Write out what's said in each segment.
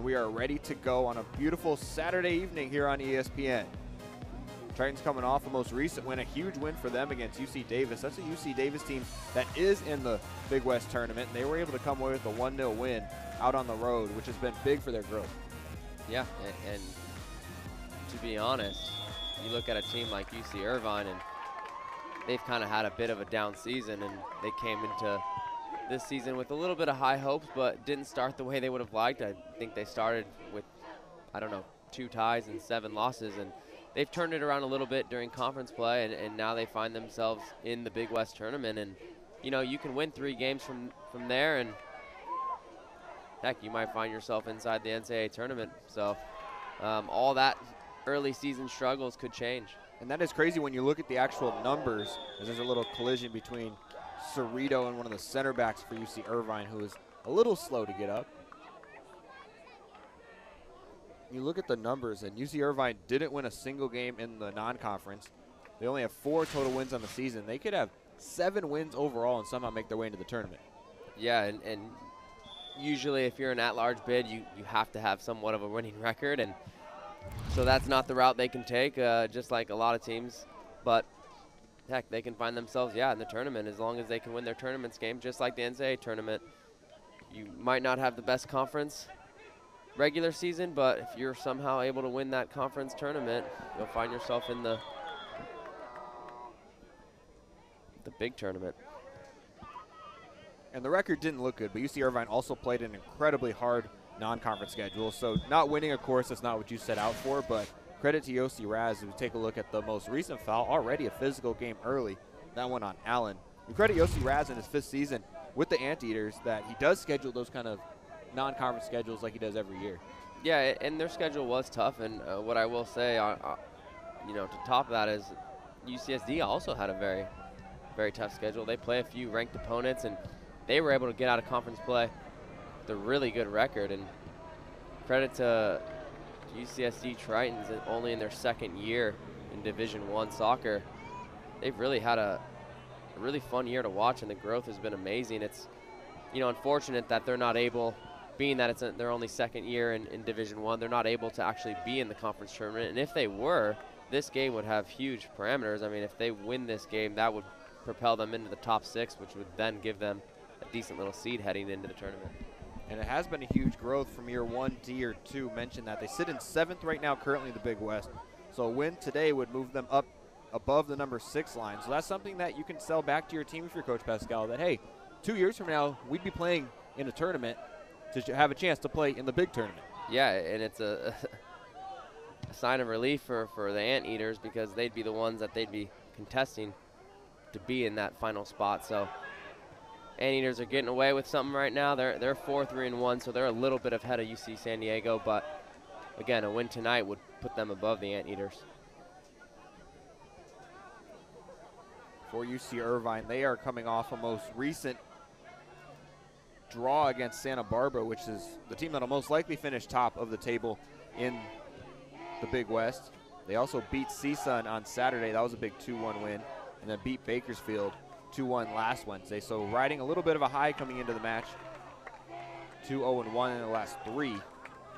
and we are ready to go on a beautiful Saturday evening here on ESPN. Tritons coming off a most recent win, a huge win for them against UC Davis. That's a UC Davis team that is in the Big West tournament. And they were able to come away with a 1 0 win out on the road, which has been big for their growth. Yeah, and, and to be honest, you look at a team like UC Irvine, and they've kind of had a bit of a down season, and they came into this season with a little bit of high hopes, but didn't start the way they would have liked. I think they started with, I don't know, two ties and seven losses, and they've turned it around a little bit during conference play, and, and now they find themselves in the Big West tournament. And you know, you can win three games from from there, and heck, you might find yourself inside the NCAA tournament. So um, all that early season struggles could change. And that is crazy when you look at the actual numbers, as there's a little collision between Cerrito and one of the center backs for UC Irvine, who is a little slow to get up. You look at the numbers, and UC Irvine didn't win a single game in the non-conference. They only have four total wins on the season. They could have seven wins overall and somehow make their way into the tournament. Yeah, and, and usually if you're an at-large bid, you, you have to have somewhat of a winning record, and so that's not the route they can take, uh, just like a lot of teams. But heck, they can find themselves, yeah, in the tournament as long as they can win their tournaments game, just like the NCAA tournament. You might not have the best conference regular season, but if you're somehow able to win that conference tournament, you'll find yourself in the the big tournament. And the record didn't look good, but UC Irvine also played an incredibly hard non-conference schedule. So not winning, of course, is not what you set out for, but credit to Yossi Raz. We take a look at the most recent foul, already a physical game early. That one on Allen. We credit Yossi Raz in his fifth season with the Anteaters that he does schedule those kind of non-conference schedules like he does every year. Yeah, and their schedule was tough. And uh, what I will say, uh, uh, you know, to top that is UCSD also had a very, very tough schedule. They play a few ranked opponents, and they were able to get out of conference play with a really good record. And credit to UCSD Tritons, only in their second year in Division One soccer, they've really had a, a really fun year to watch, and the growth has been amazing. It's, you know, unfortunate that they're not able being that it's a, their only second year in, in Division One, they're not able to actually be in the conference tournament. And if they were, this game would have huge parameters. I mean, if they win this game, that would propel them into the top six, which would then give them a decent little seed heading into the tournament. And it has been a huge growth from year one to year two. Mentioned that they sit in seventh right now, currently in the Big West. So a win today would move them up above the number six line. So that's something that you can sell back to your team if you're Coach Pascal. That hey, two years from now we'd be playing in a tournament to have a chance to play in the big tournament. Yeah, and it's a, a sign of relief for, for the Anteaters because they'd be the ones that they'd be contesting to be in that final spot. So Anteaters are getting away with something right now. They're they're four three and one, so they're a little bit ahead of UC San Diego. But again, a win tonight would put them above the Anteaters. For UC Irvine, they are coming off a most recent draw against Santa Barbara, which is the team that'll most likely finish top of the table in the Big West. They also beat CSUN on Saturday. That was a big 2-1 win. And then beat Bakersfield 2-1 last Wednesday. So riding a little bit of a high coming into the match. 2-0 and 1 in the last three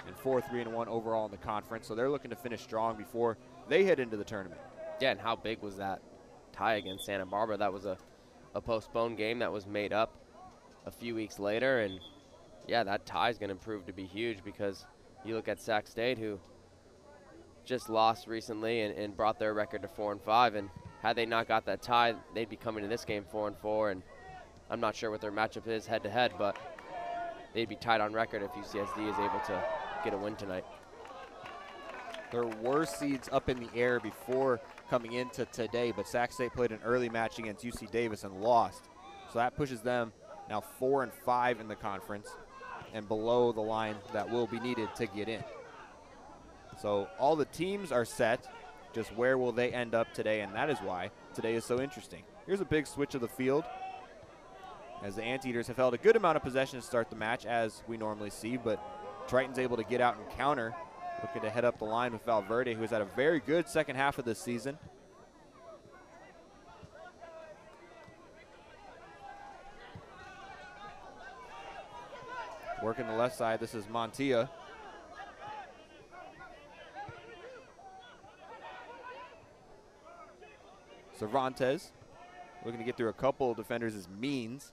and 4-3 and 1 overall in the conference. So they're looking to finish strong before they head into the tournament. Yeah, and how big was that tie against Santa Barbara? That was a, a postponed game that was made up a few weeks later. And yeah, that tie is going to prove to be huge because you look at Sac State, who just lost recently and, and, brought their record to four and five. And had they not got that tie, they'd be coming to this game four and four. And I'm not sure what their matchup is head to head, but they'd be tied on record if UCSD is able to get a win tonight. There were seeds up in the air before coming into today, but Sac State played an early match against UC Davis and lost. So that pushes them now four and five in the conference and below the line that will be needed to get in. So all the teams are set. Just where will they end up today? And that is why today is so interesting. Here's a big switch of the field as the Anteaters have held a good amount of possession to start the match, as we normally see, but Triton's able to get out and counter, looking to head up the line with Valverde, who has had a very good second half of this season. Working the left side, this is Montilla. Cervantes looking to get through a couple defenders is Means.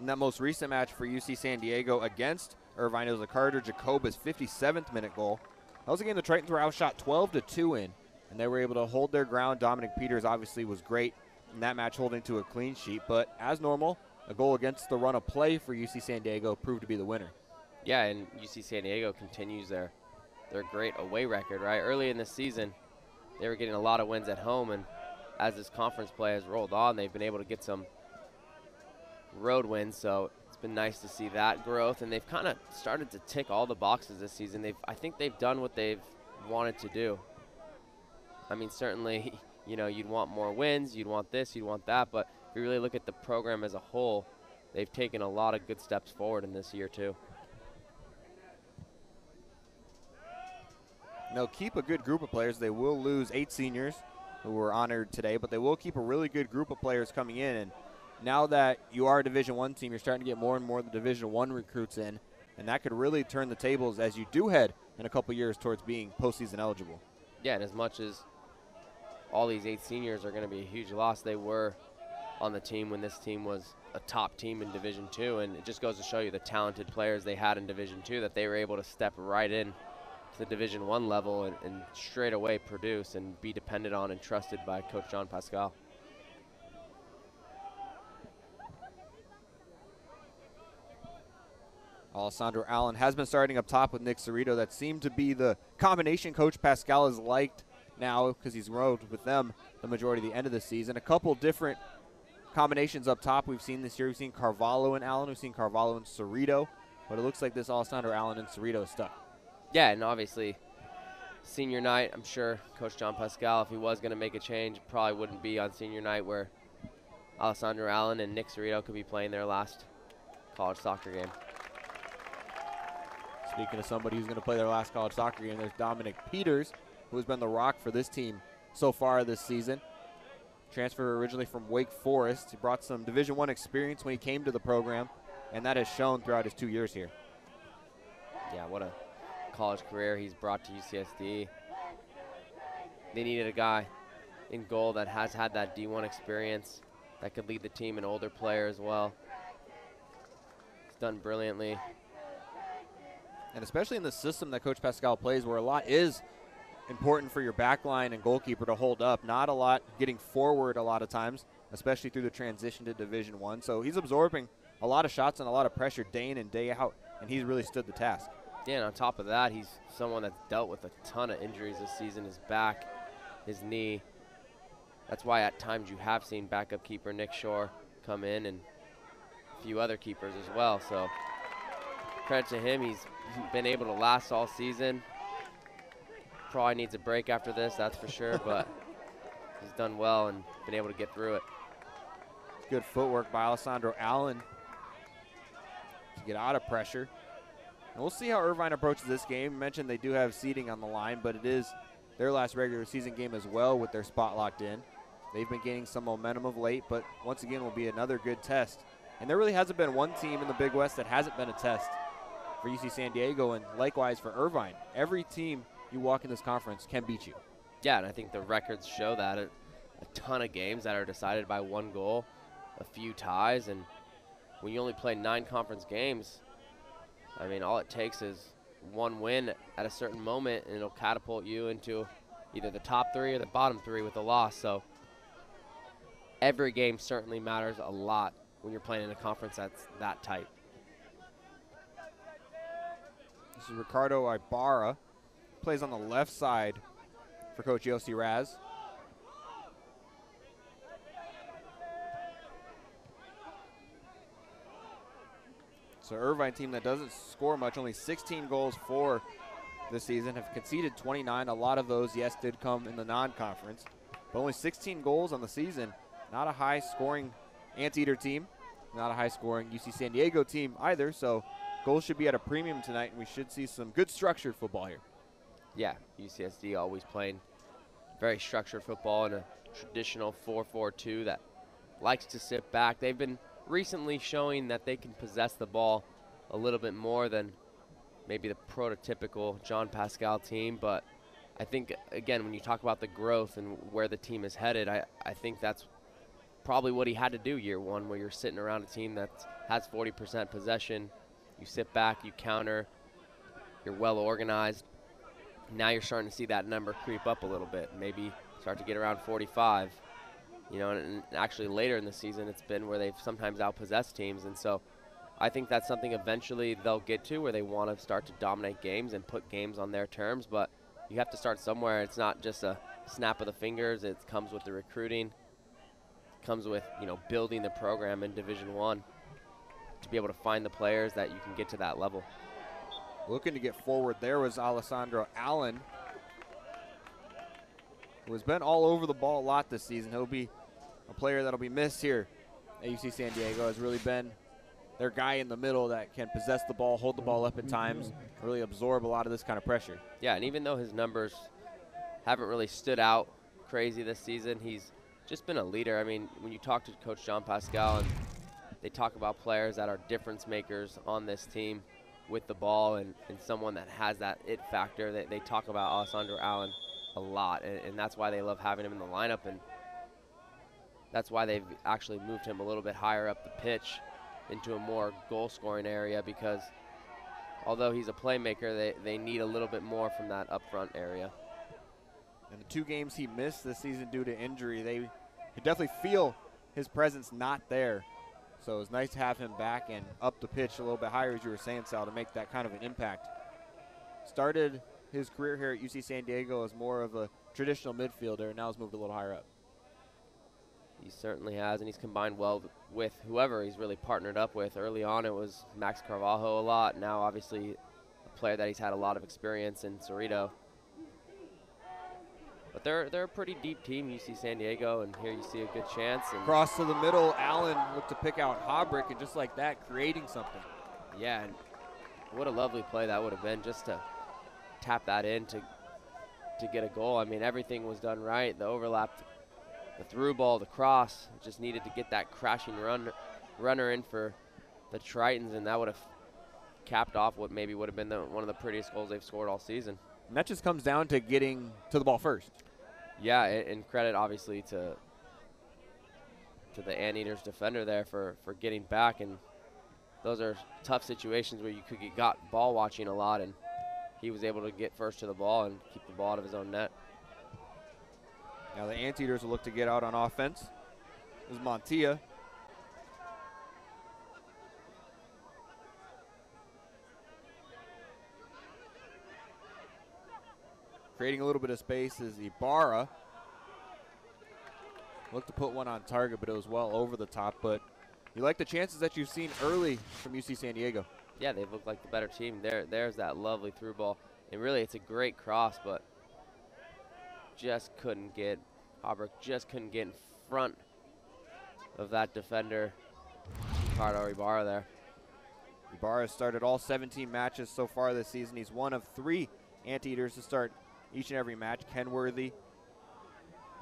In that most recent match for UC San Diego against Irvine, it was a Carter Jacobus 57th minute goal. That was a game the Tritons were outshot 12 to 2 in, and they were able to hold their ground. Dominic Peters obviously was great in that match, holding to a clean sheet. But as normal, a goal against the run of play for UC San Diego proved to be the winner. Yeah, and UC San Diego continues their their great away record. Right, early in the season, they were getting a lot of wins at home, and as this conference play has rolled on, they've been able to get some road wins. So it's been nice to see that growth, and they've kind of started to tick all the boxes this season. They've, I think, they've done what they've wanted to do. I mean, certainly, you know, you'd want more wins, you'd want this, you'd want that, but if you really look at the program as a whole, they've taken a lot of good steps forward in this year too. They'll keep a good group of players. They will lose eight seniors who were honored today, but they will keep a really good group of players coming in. And now that you are a Division One team, you're starting to get more and more of the Division One recruits in, and that could really turn the tables as you do head in a couple years towards being postseason eligible. Yeah, and as much as all these eight seniors are going to be a huge loss, they were on the team when this team was a top team in Division Two, and it just goes to show you the talented players they had in Division Two that they were able to step right in to the Division One level and, and straight away produce and be depended on and trusted by Coach John Pascal. Alessandro Allen has been starting up top with Nick Cerrito. That seemed to be the combination Coach Pascal has liked now because he's rode with them the majority of the end of the season. A couple different combinations up top we've seen this year. We've seen Carvalho and Allen. We've seen Carvalho and Cerrito. But it looks like this Alessandro Allen and Cerrito stuck. Yeah, and obviously, senior night, I'm sure Coach John Pascal, if he was going to make a change, probably wouldn't be on senior night where Alessandro Allen and Nick Cerrito could be playing their last college soccer game. Speaking of somebody who's going to play their last college soccer game, there's Dominic Peters, who has been the rock for this team so far this season. Transfer originally from Wake Forest. He brought some Division One experience when he came to the program, and that has shown throughout his two years here. Yeah, what a college career he's brought to UCSD. They needed a guy in goal that has had that D1 experience that could lead the team, an older player as well. He's done brilliantly and especially in the system that Coach Pascal plays, where a lot is important for your back line and goalkeeper to hold up. Not a lot getting forward a lot of times, especially through the transition to Division One. So he's absorbing a lot of shots and a lot of pressure day in and day out, and he's really stood the task. Yeah, and on top of that, he's someone that's dealt with a ton of injuries this season. His back, his knee. That's why at times you have seen backup keeper Nick Shore come in and a few other keepers as well. So credit to him. He's been able to last all season. Probably needs a break after this, that's for sure, but he's done well and been able to get through it. Good footwork by Alessandro Allen to get out of pressure. And we'll see how Irvine approaches this game. You mentioned they do have seating on the line, but it is their last regular season game as well with their spot locked in. They've been gaining some momentum of late, but once again will be another good test. And there really hasn't been one team in the Big West that hasn't been a test for UC San Diego and likewise for Irvine. Every team you walk in this conference can beat you. Yeah, and I think the records show that. A ton of games that are decided by one goal, a few ties, and when you only play nine conference games, I mean, all it takes is one win at a certain moment, and it'll catapult you into either the top three or the bottom three with a loss. So every game certainly matters a lot when you're playing in a conference that's that tight. This is Ricardo Ibarra. Plays on the left side for Coach Yossi Raz. So Irvine team that doesn't score much, only 16 goals for this season, have conceded 29. A lot of those, yes, did come in the non-conference, but only 16 goals on the season. Not a high-scoring Anteater team, not a high-scoring UC San Diego team either. So Goals should be at a premium tonight, and we should see some good structured football here. Yeah, UCSD always playing very structured football in a traditional 4-4-2 that likes to sit back. They've been recently showing that they can possess the ball a little bit more than maybe the prototypical John Pascal team, but I think again when you talk about the growth and where the team is headed, I, I think that's probably what he had to do year one, where you're sitting around a team that has 40% possession, you sit back, you counter, you're well organized. Now you're starting to see that number creep up a little bit, maybe start to get around 45. You know, and, and actually later in the season, it's been where they've sometimes outpossessed teams, and so I think that's something eventually they'll get to where they want to start to dominate games and put games on their terms. But you have to start somewhere. It's not just a snap of the fingers. It comes with the recruiting. It comes with you know building the program in Division One to be able to find the players that you can get to that level. Looking to get forward there was Alessandro Allen, who has been all over the ball a lot this season. He'll be a player that'll be missed here at UC San Diego. Has really been their guy in the middle that can possess the ball, hold the ball up at times, really absorb a lot of this kind of pressure. Yeah, and even though his numbers haven't really stood out crazy this season, he's just been a leader. I mean, when you talk to Coach John Pascal and they talk about players that are difference makers on this team with the ball and, and someone that has that it factor, they, they talk about Alessandro Allen a lot, and, and that's why they love having him in the lineup, and that's why they've actually moved him a little bit higher up the pitch into a more goal scoring area because although he's a playmaker, they, they need a little bit more from that up front area. And the two games he missed this season due to injury, they could definitely feel his presence not there. So it's nice to have him back and up the pitch a little bit higher, as you were saying, Sal, to make that kind of an impact. Started his career here at UC San Diego as more of a traditional midfielder, and now he's moved a little higher up. He certainly has, and he's combined well with whoever he's really partnered up with. Early on, it was Max Carvalho a lot. Now, obviously, a player that he's had a lot of experience in Cerrito. But they're they're a pretty deep team, UC San Diego, and here you see a good chance. And Cross to the middle, Allen looked to pick out Habrick, and just like that, creating something. Yeah, and what a lovely play that would have been just to tap that in to to get a goal. I mean, everything was done right. The overlap, the through ball, the cross, just needed to get that crashing run runner in for the Tritons, and that would have capped off what maybe would have been the, one of the prettiest goals they've scored all season. And that just comes down to getting to the ball first. Yeah, and, and credit obviously to to the Anteaters defender there for for getting back, and those are tough situations where you could get got ball watching a lot, and he was able to get first to the ball and keep the ball out of his own net. Now the Anteaters will look to get out on offense. This is Montilla. Creating a little bit of space is Ibarra. Looked to put one on target, but it was well over the top. But you like the chances that you've seen early from UC San Diego. Yeah, they've looked like the better team. There, there's that lovely through ball, and really, it's a great cross, but just couldn't get Habrick just couldn't get in front of that defender, Ricardo Ibarra there. Ibarra started all 17 matches so far this season. He's one of three Anteaters to start each and every match. Kenworthy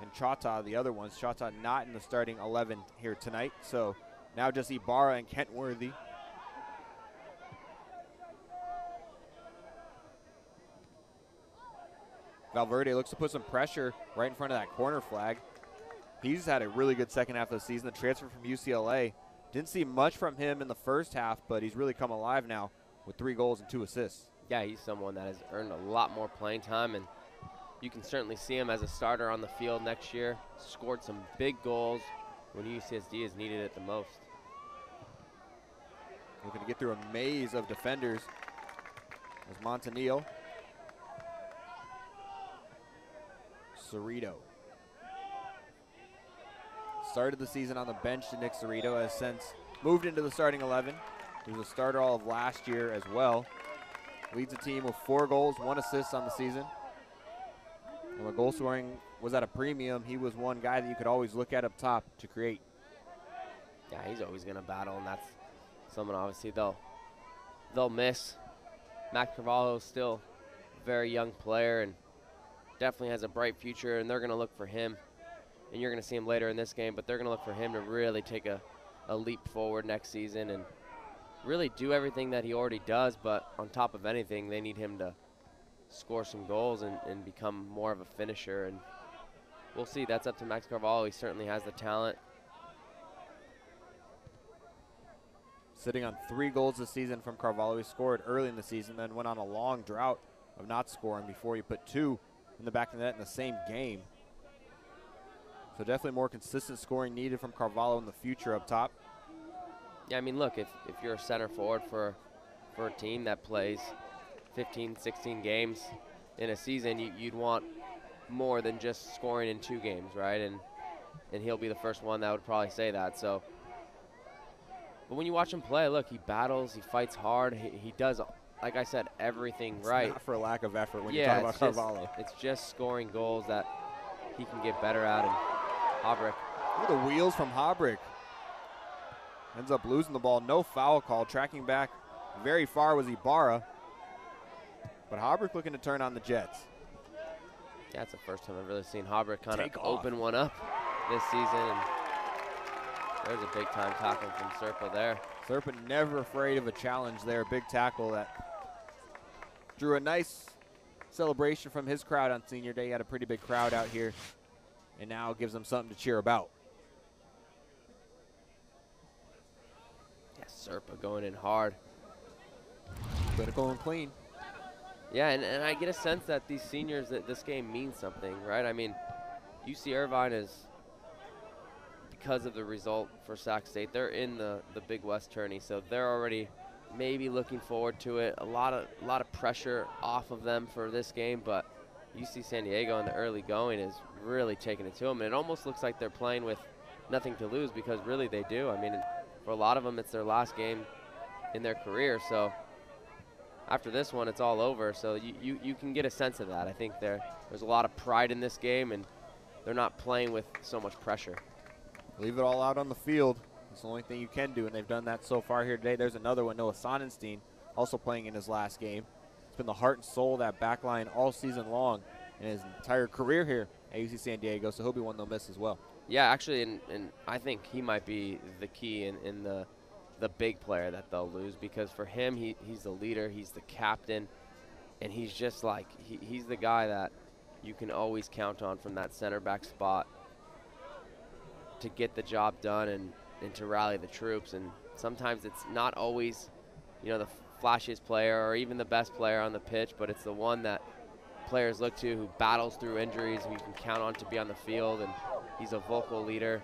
and Chata, the other ones. Chata not in the starting 11 here tonight. So now just Ibarra and Kenworthy. Valverde looks to put some pressure right in front of that corner flag. He's had a really good second half of the season. The transfer from UCLA. Didn't see much from him in the first half, but he's really come alive now with three goals and two assists. Yeah, he's someone that has earned a lot more playing time, and you can certainly see him as a starter on the field next year. Scored some big goals when UCSD has needed it the most. Looking to get through a maze of defenders. There's Montanillo. Cerrito. Started the season on the bench to Nick Cerrito, has since moved into the starting 11. He was a starter all of last year as well. Leads the team with four goals, one assist on the season. And when goal scoring was at a premium, he was one guy that you could always look at up top to create. Yeah, he's always going to battle, and that's someone obviously they'll they'll miss. Mac Carvalho is still a very young player and definitely has a bright future, and they're going to look for him. And you're going to see him later in this game, but they're going to look for him to really take a, a leap forward next season and really do everything that he already does, but on top of anything, they need him to score some goals and, and become more of a finisher. And we'll see. That's up to Max Carvalho. He certainly has the talent. Sitting on three goals this season from Carvalho. He scored early in the season, then went on a long drought of not scoring before he put two in the back of the net in the same game. So definitely more consistent scoring needed from Carvalho in the future up top. Yeah, I mean, look, if, if you're a center forward for, for a team that plays 15, 16 games in a season, you, would want more than just scoring in two games, right? And and he'll be the first one that would probably say that. So, but when you watch him play, look, he battles, he fights hard, he, he does, like I said, everything it's right. Not for a lack of effort when yeah, you talk about Carvalho. Just, it's just scoring goals that he can get better at. And Habrick. Look at the wheels from Habrick. Ends up losing the ball. No foul call. Tracking back very far was Ibarra. But Habrick looking to turn on the Jets. Yeah, it's the first time I've really seen Habrick kind of open one up this season. And there's a big time tackle from Serpa there. Serpa never afraid of a challenge there. Big tackle that drew a nice celebration from his crowd on senior day. He had a pretty big crowd out here and now gives them something to cheer about. Yeah, Serpa going in hard. Clinical and clean. Yeah, and, and I get a sense that these seniors, that this game means something, right? I mean, UC Irvine is, because of the result for Sac State, they're in the, the Big West tourney, so they're already maybe looking forward to it. A lot of a lot of pressure off of them for this game, but UC San Diego in the early going is really taking it to them, and it almost looks like they're playing with nothing to lose because really they do. I mean, for a lot of them, it's their last game in their career, so after this one, it's all over. So you, you, you can get a sense of that. I think there there's a lot of pride in this game, and they're not playing with so much pressure. Leave it all out on the field. It's the only thing you can do, and they've done that so far here today. There's another one, Noah Sonnenstein, also playing in his last game. It's been the heart and soul of that back line all season long in his entire career here at UC San Diego, so he'll be one they'll miss as well. Yeah, actually, and, and I think he might be the key in, in the – the big player that they'll lose because for him, he, he's the leader, he's the captain, and he's just like, he, he's the guy that you can always count on from that center back spot to get the job done and, and to rally the troops. And sometimes it's not always, you know, the flashiest player or even the best player on the pitch, but it's the one that players look to who battles through injuries, who you can count on to be on the field, and he's a vocal leader.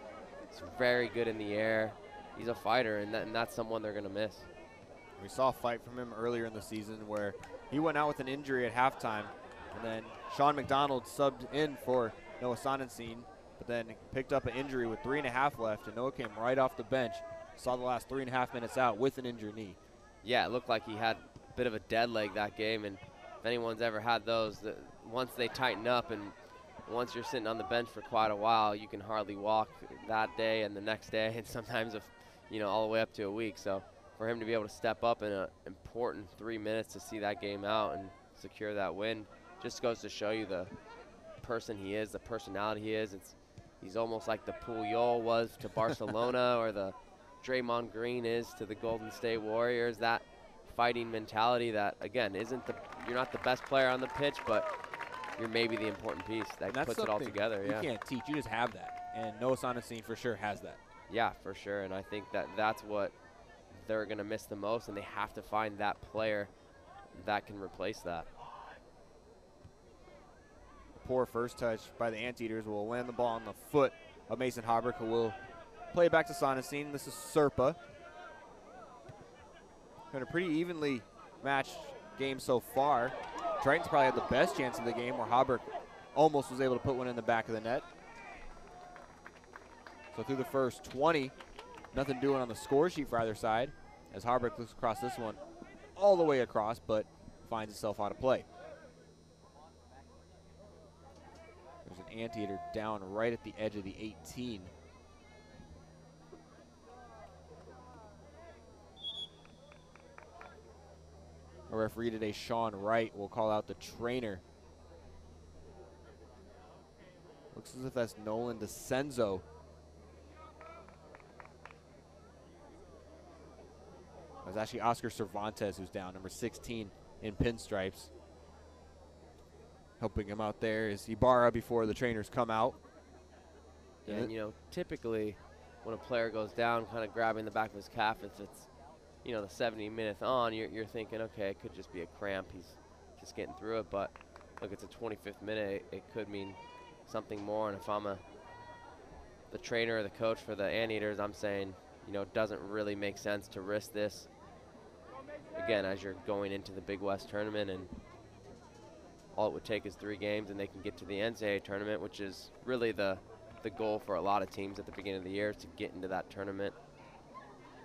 He's very good in the air he's a fighter, and, that, and that's someone they're going to miss. We saw a fight from him earlier in the season where he went out with an injury at halftime, and then Sean McDonald subbed in for Noah Sonnenstein, then picked up an injury with three and a half left, and Noah came right off the bench, saw the last three and a half minutes out with an injured knee. Yeah, it looked like he had a bit of a dead leg that game, and if anyone's ever had those, the, once they tighten up and once you're sitting on the bench for quite a while, you can hardly walk that day and the next day, and sometimes if you know, all the way up to a week. So for him to be able to step up in an important three minutes to see that game out and secure that win just goes to show you the person he is, the personality he is. It's he's almost like the Puyol was to Barcelona or the Draymond Green is to the Golden State Warriors. That fighting mentality that again isn't the you're not the best player on the pitch, but you're maybe the important piece that puts it all together. You yeah. can't teach, you just have that. And Noah Sonnenstein for sure has that. Yeah, for sure. And I think that that's what they're going to miss the most, and they have to find that player that can replace that. Poor first touch by the Anteaters will land the ball on the foot of Mason Habrick, who will play it back to Sonnenstein. This is Serpa. Been a pretty evenly matched game so far. Triton's probably had the best chance of the game where Habrick almost was able to put one in the back of the net. So through the first 20, nothing doing on the score sheet for either side as Habrick looks across this one all the way across, but finds itself out of play. There's an anteater down right at the edge of the 18. Our referee today, Sean Wright, will call out the trainer. Looks as if that's Nolan DeCenzo was actually Oscar Cervantes who's down, number 16 in pinstripes. Helping him out there is Ibarra before the trainers come out. And, you know, typically when a player goes down, kind of grabbing the back of his calf, if it's, you know, the 70 minutes on, you're, you're thinking, okay, it could just be a cramp. He's just getting through it. But look, it's a 25th minute. It, it could mean something more. And if I'm a the trainer or the coach for the Anteaters, I'm saying, you know, it doesn't really make sense to risk this. Again, as you're going into the Big West tournament, and all it would take is three games, and they can get to the NCAA tournament, which is really the the goal for a lot of teams at the beginning of the year is to get into that tournament.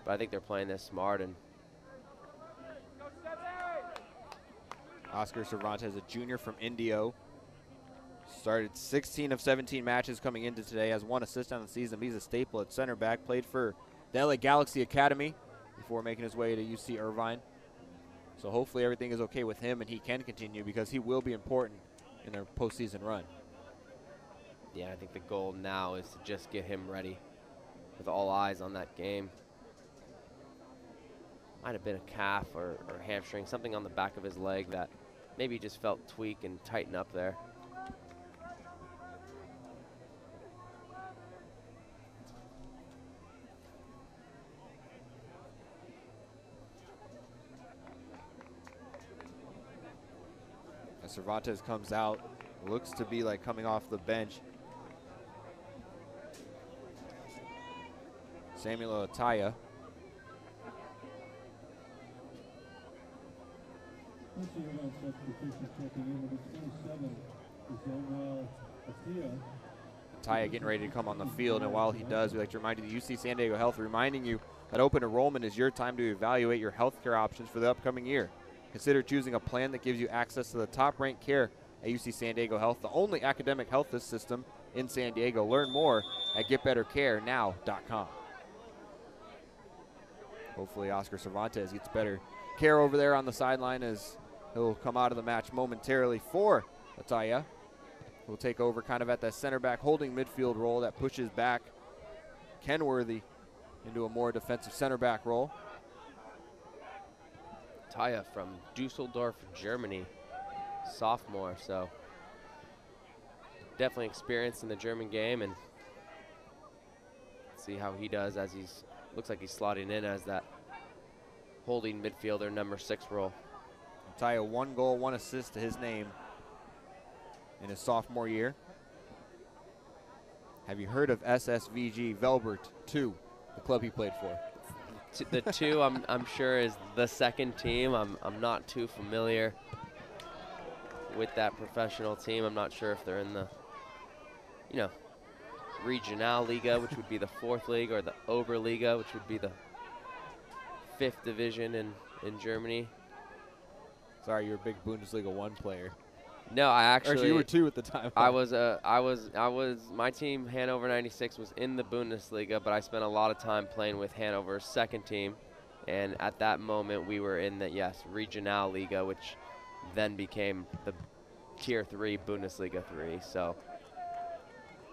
But I think they're playing this smart and. Oscar Cervantes, a junior from Indio, started 16 of 17 matches coming into today, has one assist on the season. He's a staple at center back, played for the LA Galaxy Academy before making his way to UC Irvine. So hopefully everything is okay with him and he can continue because he will be important in their postseason run. Yeah, I think the goal now is to just get him ready with all eyes on that game. Might have been a calf or, or hamstring, something on the back of his leg that maybe just felt tweak and tighten up there. Cervantes comes out, looks to be like coming off the bench. Samuel Ataya. Ataya getting ready to come on the field, and while he does, we'd like to remind you, the UC San Diego Health reminding you that open enrollment is your time to evaluate your healthcare options for the upcoming year. Consider choosing a plan that gives you access to the top ranked care at UC San Diego Health, the only academic health system in San Diego. Learn more at getbettercarenow.com. Hopefully, Oscar Cervantes gets better care over there on the sideline as he'll come out of the match momentarily for Ataya. Will take over kind of at that center back holding midfield role that pushes back Kenworthy into a more defensive center back role. Taya from Dusseldorf, Germany, sophomore. So definitely experienced in the German game, and see how he does as he's looks like he's slotting in as that holding midfielder number six role. Taya one goal, one assist to his name in his sophomore year. Have you heard of SSVG Velbert 2, the club he played for? The two, I'm, I'm sure, is the second team. I'm, I'm not too familiar with that professional team. I'm not sure if they're in the, you know, Regionalliga, which would be the fourth league, or the Oberliga, which would be the fifth division in, in Germany. Sorry, you're a big Bundesliga one player. No, I actually. Actually, you were two at the time. I was. Uh, I was. I was. My team, Hanover '96, was in the Bundesliga, but I spent a lot of time playing with Hanover's second team, and at that moment we were in the yes Regionalliga, which then became the Tier Three Bundesliga Three. So.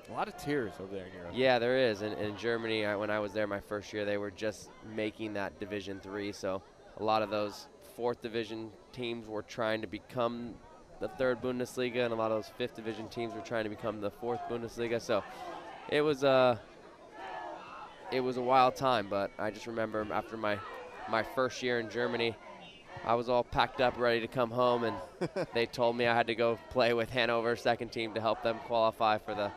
A lot of tiers over there in Europe. Yeah, there is. And in Germany, I, when I was there my first year, they were just making that Division Three. So a lot of those fourth division teams were trying to become the third Bundesliga, and a lot of those fifth division teams were trying to become the fourth Bundesliga. So it was a uh, it was a wild time. But I just remember after my my first year in Germany, I was all packed up, ready to come home, and they told me I had to go play with Hanover second team to help them qualify for the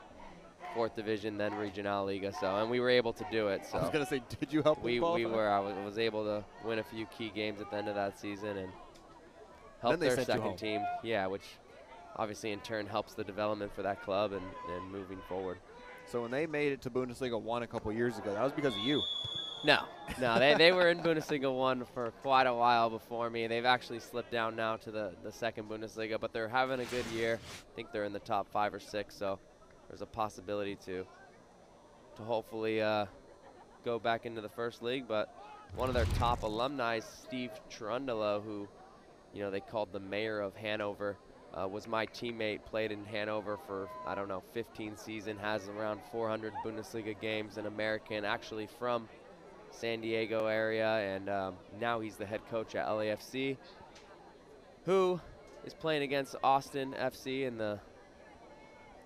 fourth division, then Regionalliga. So, and we were able to do it. So I was gonna say, did you help? We we were. I was, was able to win a few key games at the end of that season and help their sent you home. second team. Yeah, which obviously in turn helps the development for that club and, and moving forward. So when they made it to Bundesliga one a couple years ago, that was because of you. No, no, they, they were in Bundesliga one for quite a while before me. They've actually slipped down now to the, the second Bundesliga, but they're having a good year. I think they're in the top five or six, so there's a possibility to to hopefully uh, go back into the first league. But one of their top alumni, Steve Cherundolo, who you know they called the mayor of Hanover, uh, was my teammate. Played in Hanover for I don't know 15 season, has around 400 Bundesliga games, an American, actually from San Diego area, and um, now he's the head coach at LAFC, who is playing against Austin FC in the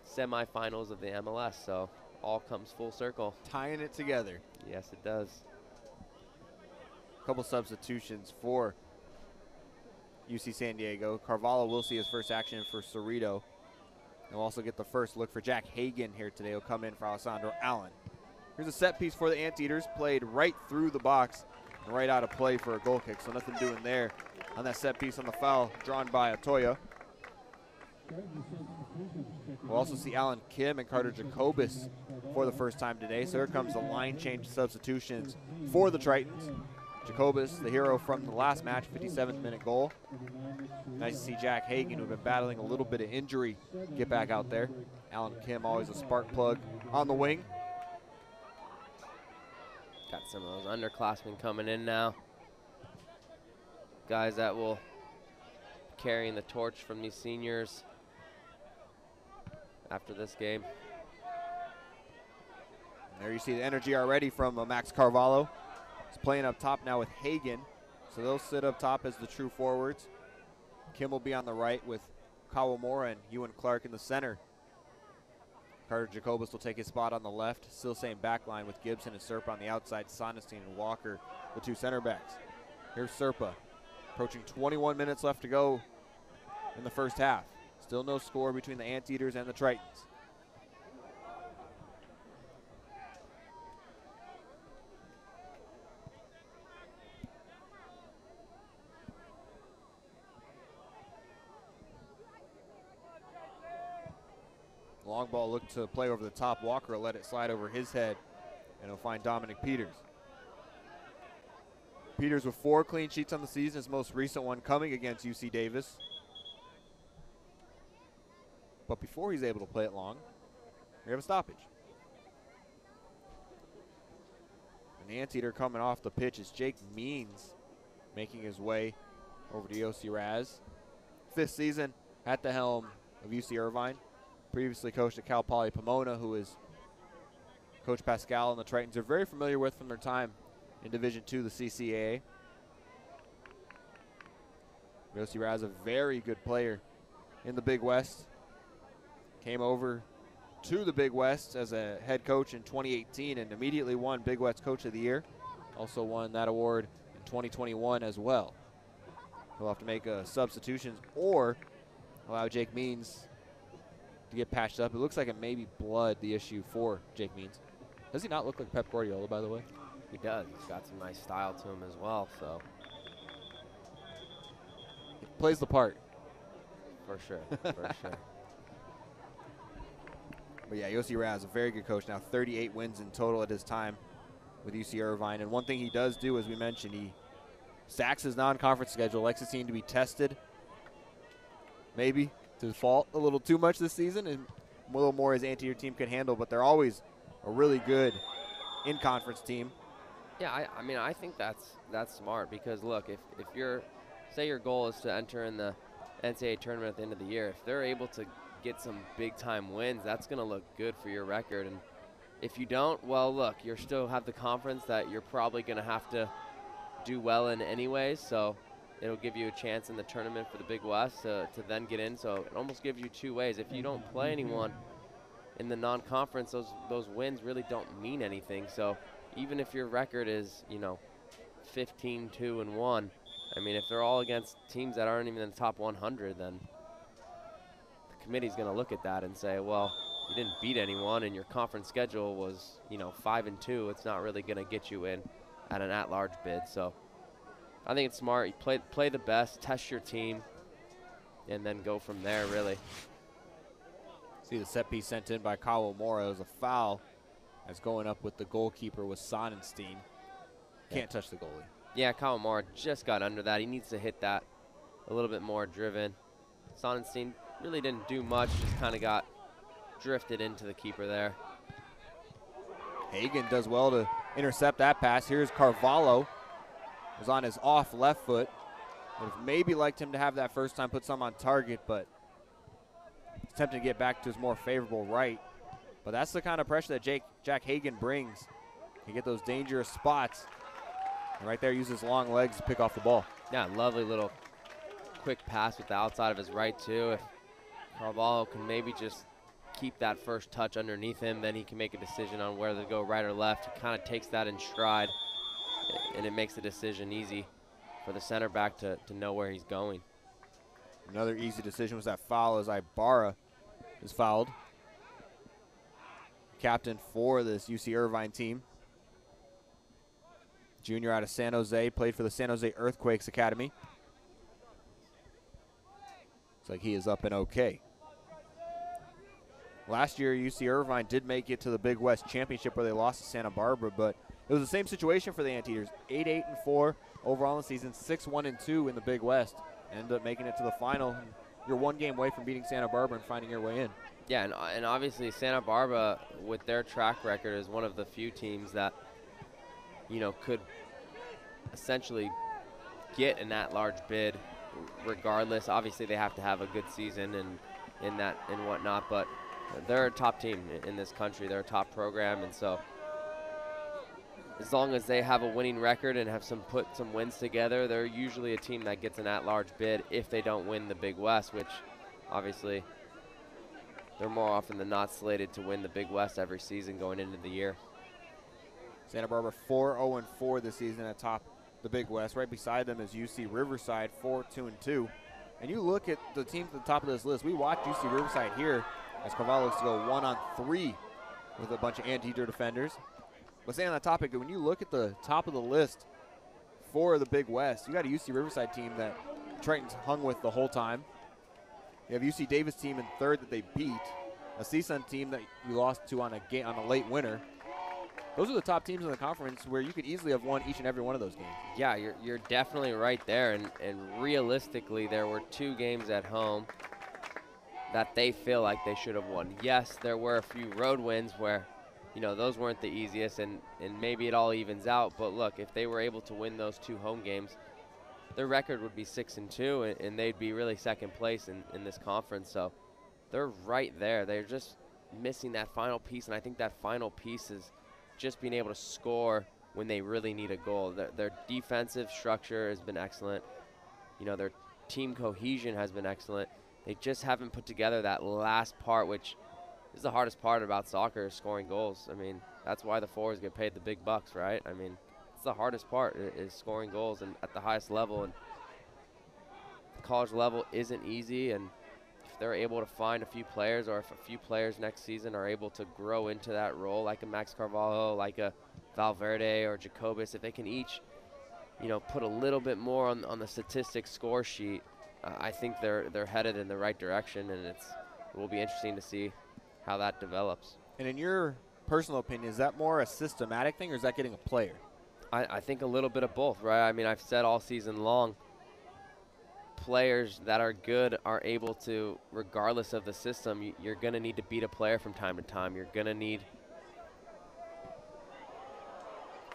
semifinals of the MLS. So all comes full circle. Tying it together. Yes, it does. A couple substitutions for UC San Diego. Carvalho will see his first action for Cerrito. And we'll also get the first look for Jack Hagan here today. He'll come in for Alessandro Allen. Here's a set piece for the Anteaters, played right through the box and right out of play for a goal kick. So nothing doing there on that set piece on the foul drawn by Ataya. We'll also see Alan Kim and Carter Jacobus for the first time today. So here comes the line change substitutions for the Tritons. Jacobus, the hero from the last match, 57th minute goal. Nice to see Jack Hagan, who've been battling a little bit of injury, get back out there. Alan Kim, always a spark plug on the wing. Got some of those underclassmen coming in now. Guys that will carrying the torch from these seniors after this game. There you see the energy already from uh, Max Carvalho. He's playing up top now with Hagen. So they'll sit up top as the true forwards. Kim will be on the right with Kawamura and Ewan Clark in the center. Carter Jacobus will take his spot on the left. Still same back line with Gibson and Serpa on the outside. Sonnenstein and Walker, the two center backs. Here's Serpa. Approaching 21 minutes left to go in the first half. Still no score between the Anteaters and the Tritons. Long ball looked to play over the top. Walker will let it slide over his head, and he'll find Dominic Peters. Peters with four clean sheets on the season, his most recent one coming against UC Davis. But before he's able to play it long, we have a stoppage. The anteater coming off the pitch is Jake Means making his way over to Yossi Raz. Fifth season at the helm of UC Irvine. Previously coached at Cal Poly Pomona, who is Coach Pascal and the Tritons are very familiar with from their time in Division Two, the CCAA. Yossi Raz, a very good player in the Big West. Came over to the Big West as a head coach in 2018 and immediately won Big West Coach of the Year. Also won that award in 2021 as well. He'll have to make substitutions or allow Jake Means to get patched up. It looks like it may be blood, the issue for Jake Means. Does he not look like Pep Guardiola, by the way? He does. He's got some nice style to him as well, so. He plays the part. For sure, for sure. But yeah, Yossi Raz, a very good coach now. 38 wins in total at his time with UC Irvine. And one thing he does do, as we mentioned, he stacks his non-conference schedule. Likes his team to be tested, maybe to fault a little too much this season, and a little more his Anteater team can handle. But they're always a really good in-conference team. Yeah, I, I mean, I think that's that's smart because look, if if you're, say your goal is to enter in the NCAA tournament at the end of the year, if they're able to get some big time wins, that's going to look good for your record. And if you don't, well, look, you still have the conference that you're probably going to have to do well in anyways. So it'll give you a chance in the tournament for the Big West to, to then get in. So it almost gives you two ways. If you don't play mm-hmm. anyone in the non-conference, those those wins really don't mean anything. So even if your record is, you know, 15, 2, and 1, I mean, if they're all against teams that aren't even in the top 100, then the committee's going to look at that and say, well, you didn't beat anyone, and your conference schedule was, you know, 5 and 2. It's not really going to get you in at an at-large bid. So I think it's smart. You play play the best, test your team, and then go from there. Really. See the set piece sent in by Kawamura. It was a foul. That's going up with the goalkeeper with Sonnenstein. Can't yeah. touch the goalie. Yeah, Kawamura just got under that. He needs to hit that a little bit more driven. Sonnenstein really didn't do much, just kind of got drifted into the keeper there. Hagen does well to intercept that pass. Here's Carvalho. Was on his off left foot. Would have maybe liked him to have that first time, put some on target, but attempting to get back to his more favorable right. But that's the kind of pressure that Jake Jack Hagan brings can get those dangerous spots. And right there, uses long legs to pick off the ball. Yeah, lovely little quick pass with the outside of his right, too. If Carvalho can maybe just keep that first touch underneath him, then he can make a decision on whether to go right or left. He kind of takes that in stride, and it makes the decision easy for the center back to, to know where he's going. Another easy decision was that foul as Ibarra is fouled. Captain for this UC Irvine team. Junior out of San Jose, played for the San Jose Earthquakes Academy. Looks like he is up and okay. Last year, UC Irvine did make it to the Big West Championship where they lost to Santa Barbara, but it was the same situation for the Anteaters. 8 8 and 4 overall in the season, 6 1 and 2 in the Big West. Ended up making it to the final. You're one game away from beating Santa Barbara and finding your way in. Yeah, and, and obviously Santa Barbara, with their track record, is one of the few teams that, you know, could essentially get an at-large bid regardless. Obviously, they have to have a good season and in that and whatnot, but they're a top team in this country. They're a top program, and so as long as they have a winning record and have some put some wins together, they're usually a team that gets an at-large bid if they don't win the Big West, which obviously they're more often than not slated to win the Big West every season going into the year. Santa Barbara 4 0 4 this season atop the Big West. Right beside them is UC Riverside 4 2 and 2. And you look at the teams at the top of this list. We watch UC Riverside here as Carvalho looks to go one on three with a bunch of Anteater defenders. But staying on that topic, when you look at the top of the list for the Big West, you got a UC Riverside team that Triton's hung with the whole time. You have UC Davis team in third that they beat, a CSUN team that you lost to on a game on a late winner. Those are the top teams in the conference where you could easily have won each and every one of those games. Yeah, you're, you're definitely right there. And, and realistically, there were two games at home that they feel like they should have won. Yes, there were a few road wins where, you know, those weren't the easiest, and, and maybe it all evens out. But look, if they were able to win those two home games, their record would be six and two, and, and they'd be really second place in, in this conference. So they're right there. They're just missing that final piece, and I think that final piece is just being able to score when they really need a goal. Their, their defensive structure has been excellent. You know, their team cohesion has been excellent. They just haven't put together that last part, which is the hardest part about soccer, scoring goals. I mean, that's why the forwards get paid the big bucks, right? I mean, it's the hardest part is scoring goals and at the highest level. And the college level isn't easy, and if they're able to find a few players, or if a few players next season are able to grow into that role, like a Max Carvalho, like a Valverde or Jacobus, if they can each, you know, put a little bit more on, on the statistics score sheet, uh, I think they're they're headed in the right direction, and it's it will be interesting to see how that develops. And in your personal opinion, is that more a systematic thing, or is that getting a player? I, I think a little bit of both, right? I mean, I've said all season long, players that are good are able to, regardless of the system, you're going to need to beat a player from time to time. You're going to need.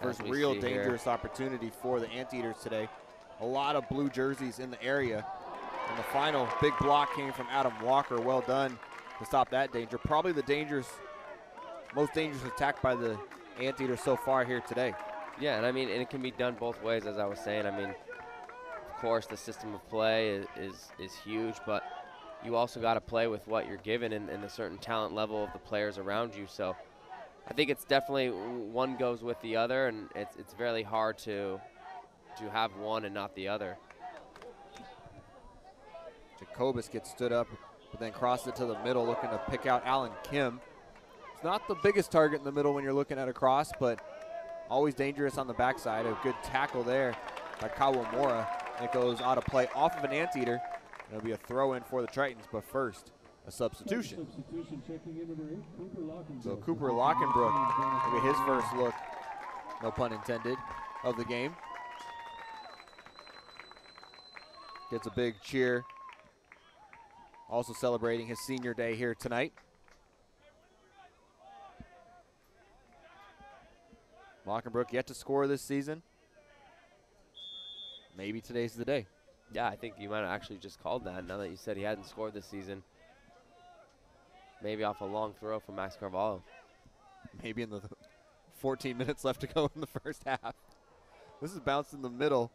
First real dangerous here. opportunity for the Anteaters today. A lot of blue jerseys in the area. And the final big block came from Adam Walker. Well done to stop that danger. Probably the dangerous, most dangerous attack by the Anteater so far here today. Yeah, and I mean, and it can be done both ways, as I was saying. I mean, of course, the system of play is is, is huge, but you also got to play with what you're given and, and a certain talent level of the players around you. So I think it's definitely one goes with the other, and it's it's very hard to to have one and not the other. Jacobus gets stood up, but then crossed it to the middle, looking to pick out Alan Kim. It's not the biggest target in the middle when you're looking at a cross, but always dangerous on the backside. A good tackle there by Kawamura. It goes out of play off of an anteater. It'll be a throw in for the Tritons, but first, a substitution. so Cooper Lockenbrook will get his first look, no pun intended, of the game. Gets a big cheer. Also celebrating his senior day here tonight. Lockenbrook yet to score this season. Maybe today's the day. Yeah, I think you might have actually just called that now that you said he hadn't scored this season. Maybe off a long throw from Max Carvalho. Maybe in the 14 minutes left to go in the first half. This is bounced in the middle.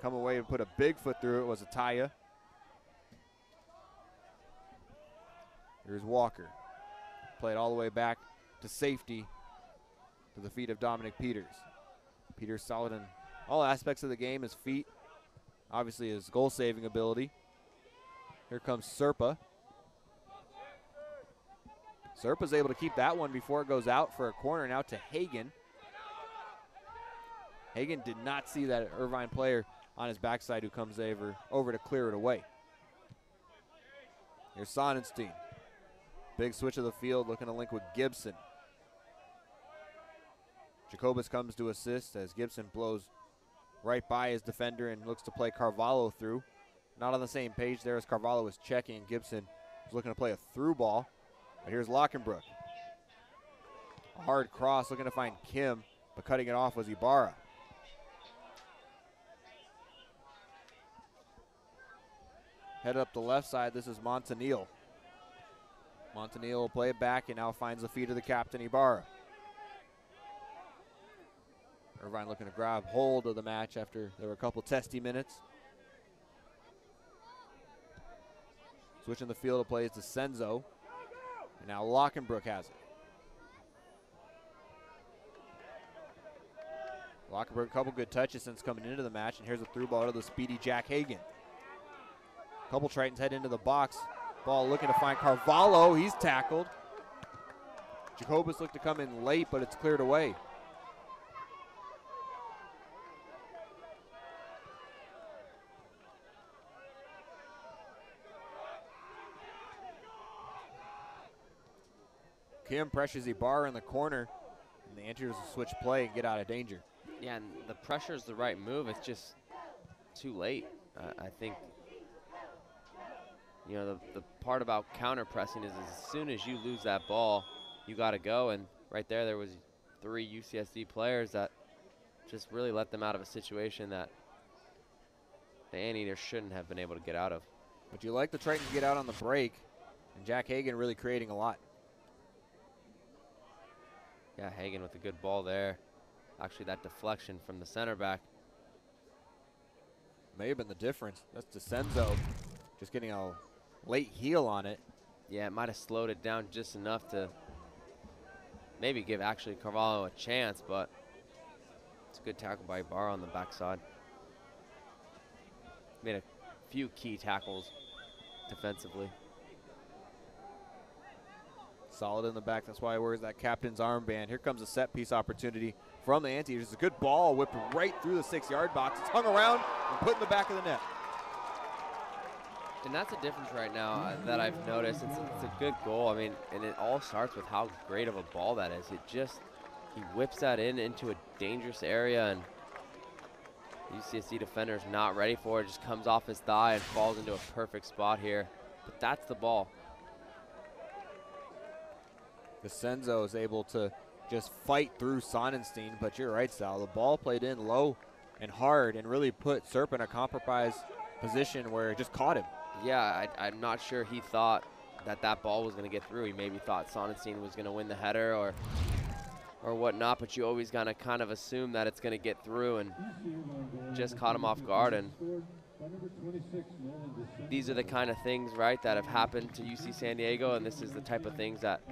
Come away and put a big foot through it was a Ataya. Here's Walker. Played all the way back to safety to the feet of Dominic Peters. Peters solid in all aspects of the game, his feet, obviously his goal saving ability. Here comes Serpa. Serpa's able to keep that one before it goes out for a corner now to Hagan. Hagan did not see that Irvine player on his backside who comes over, over to clear it away. Here's Sonnenstein. Big switch of the field looking to link with Gibson. Jacobus comes to assist as Gibson blows right by his defender and looks to play Carvalho through. Not on the same page there as Carvalho is checking. Gibson is looking to play a through ball. But here's Lockenbrook. A hard cross looking to find Kim, but cutting it off was Ibarra. Head up the left side, this is Montanil. Montanil will play it back and now finds the feet of the captain, Ibarra. Irvine looking to grab hold of the match after there were a couple testy minutes. Switching the field of play is to Senzo. And now Lockenbrook has it. Lockenbrook, a couple good touches since coming into the match. And here's a through ball to the speedy Jack Hagan. Couple Tritons head into the box. Ball looking to find Carvalho. He's tackled. Jacobus looked to come in late, but it's cleared away. Kim pressures Ibarra in the corner, and the Anteaters will switch play and get out of danger. Yeah, and the pressure is the right move. It's just too late. Uh, I think, you know, the, the part about counter pressing is as soon as you lose that ball, you got to go. And right there, there was three UCSD players that just really let them out of a situation that the Anteaters shouldn't have been able to get out of. But you like the Tritons to get out on the break, and Jack Hagan really creating a lot. Yeah, Hagan with a good ball there. Actually, that deflection from the center back. May have been the difference. That's DeCenzo just getting a late heel on it. Yeah, it might have slowed it down just enough to maybe give actually Carvalho a chance, but it's a good tackle by Barr on the backside. Made a few key tackles defensively. Solid in the back. That's why he wears that captain's armband. Here comes a set piece opportunity from the Anteaters. It's a good ball whipped right through the six yard box. It's hung around and put in the back of the net. And that's a difference right now uh, that I've noticed. It's, it's a good goal. I mean, and it all starts with how great of a ball that is. It just, he whips that in into a dangerous area and UCSD defender's not ready for it. Just comes off his thigh and falls into a perfect spot here. But that's the ball. Senzo is able to just fight through Sonnenstein, but you're right, Sal. The ball played in low and hard and really put Serp in a compromised position where it just caught him. Yeah, I, am not sure he thought that that ball was going to get through. He maybe thought Sonnenstein was going to win the header or or whatnot, but you always got to kind of assume that it's going to get through and just caught him off guard. And these are the kind of things, right, that have happened to UC San Diego, and this is the type of things that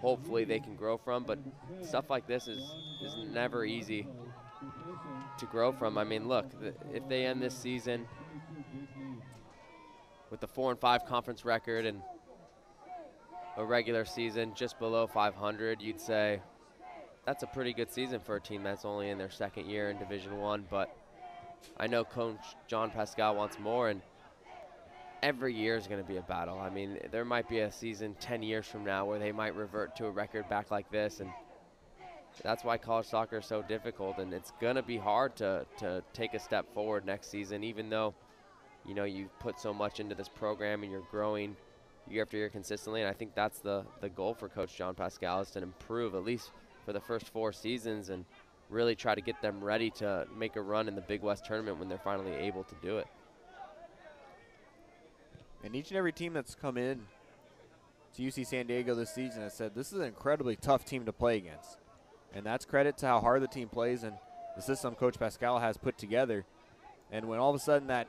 hopefully they can grow from. But stuff like this is, is never easy to grow from. I mean, look, if they end this season with the four and five conference record and a regular season just below 500, you'd say that's a pretty good season for a team that's only in their second year in Division One. But I know Coach John Pascale wants more, and every year is going to be a battle. I mean, there might be a season 10 years from now where they might revert to a record back like this, and that's why college soccer is so difficult. And it's going to be hard to, to take a step forward next season, even though, you know, you put so much into this program and you're growing year after year consistently. And I think that's the, the goal for Coach John Pascale is to improve at least for the first four seasons and really try to get them ready to make a run in the Big West tournament when they're finally able to do it. And each and every team that's come in to UC San Diego this season has said this is an incredibly tough team to play against. And that's credit to how hard the team plays and the system Coach Pascale has put together. And when all of a sudden that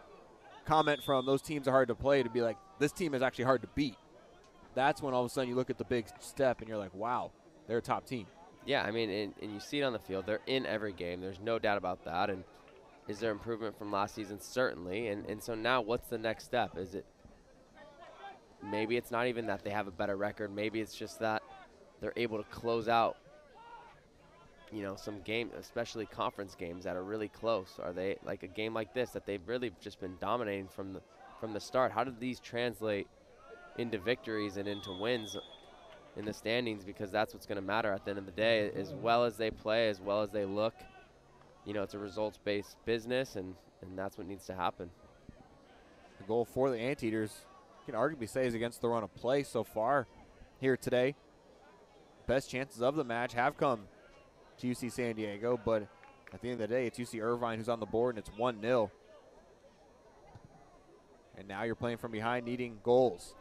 comment from those teams are hard to play to be like, this team is actually hard to beat, that's when all of a sudden you look at the big step and you're like, wow, they're a top team. Yeah, I mean, and, and you see it on the field. They're in every game. There's no doubt about that. And is there improvement from last season? Certainly. And, and so now what's the next step? Is it maybe it's not even that they have a better record. Maybe it's just that they're able to close out you know some game especially conference games that are really close. Are they like a game like this that they've really just been dominating from the from the start? How did these translate into victories and into wins in the standings? Because that's what's going to matter at the end of the day as well as they play as well as they look. You know it's a results based business and and that's what needs to happen. The goal for the anteaters can arguably say is against the run of play so far here today. Best chances of the match have come to UC San Diego, but at the end of the day, it's UC Irvine who's on the board, and it's 1 0. And now you're playing from behind, needing goals.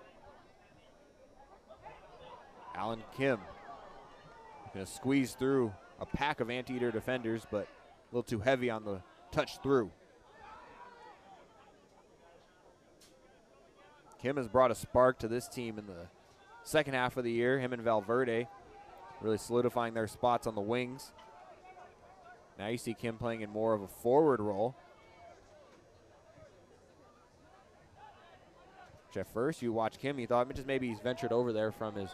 Alan Kim going to squeeze through a pack of anteater defenders, but a little too heavy on the touch through. Kim has brought a spark to this team in the second half of the year. Him and Valverde really solidifying their spots on the wings. Now you see Kim playing in more of a forward role. Which at first you watch Kim, you thought just maybe he's ventured over there from his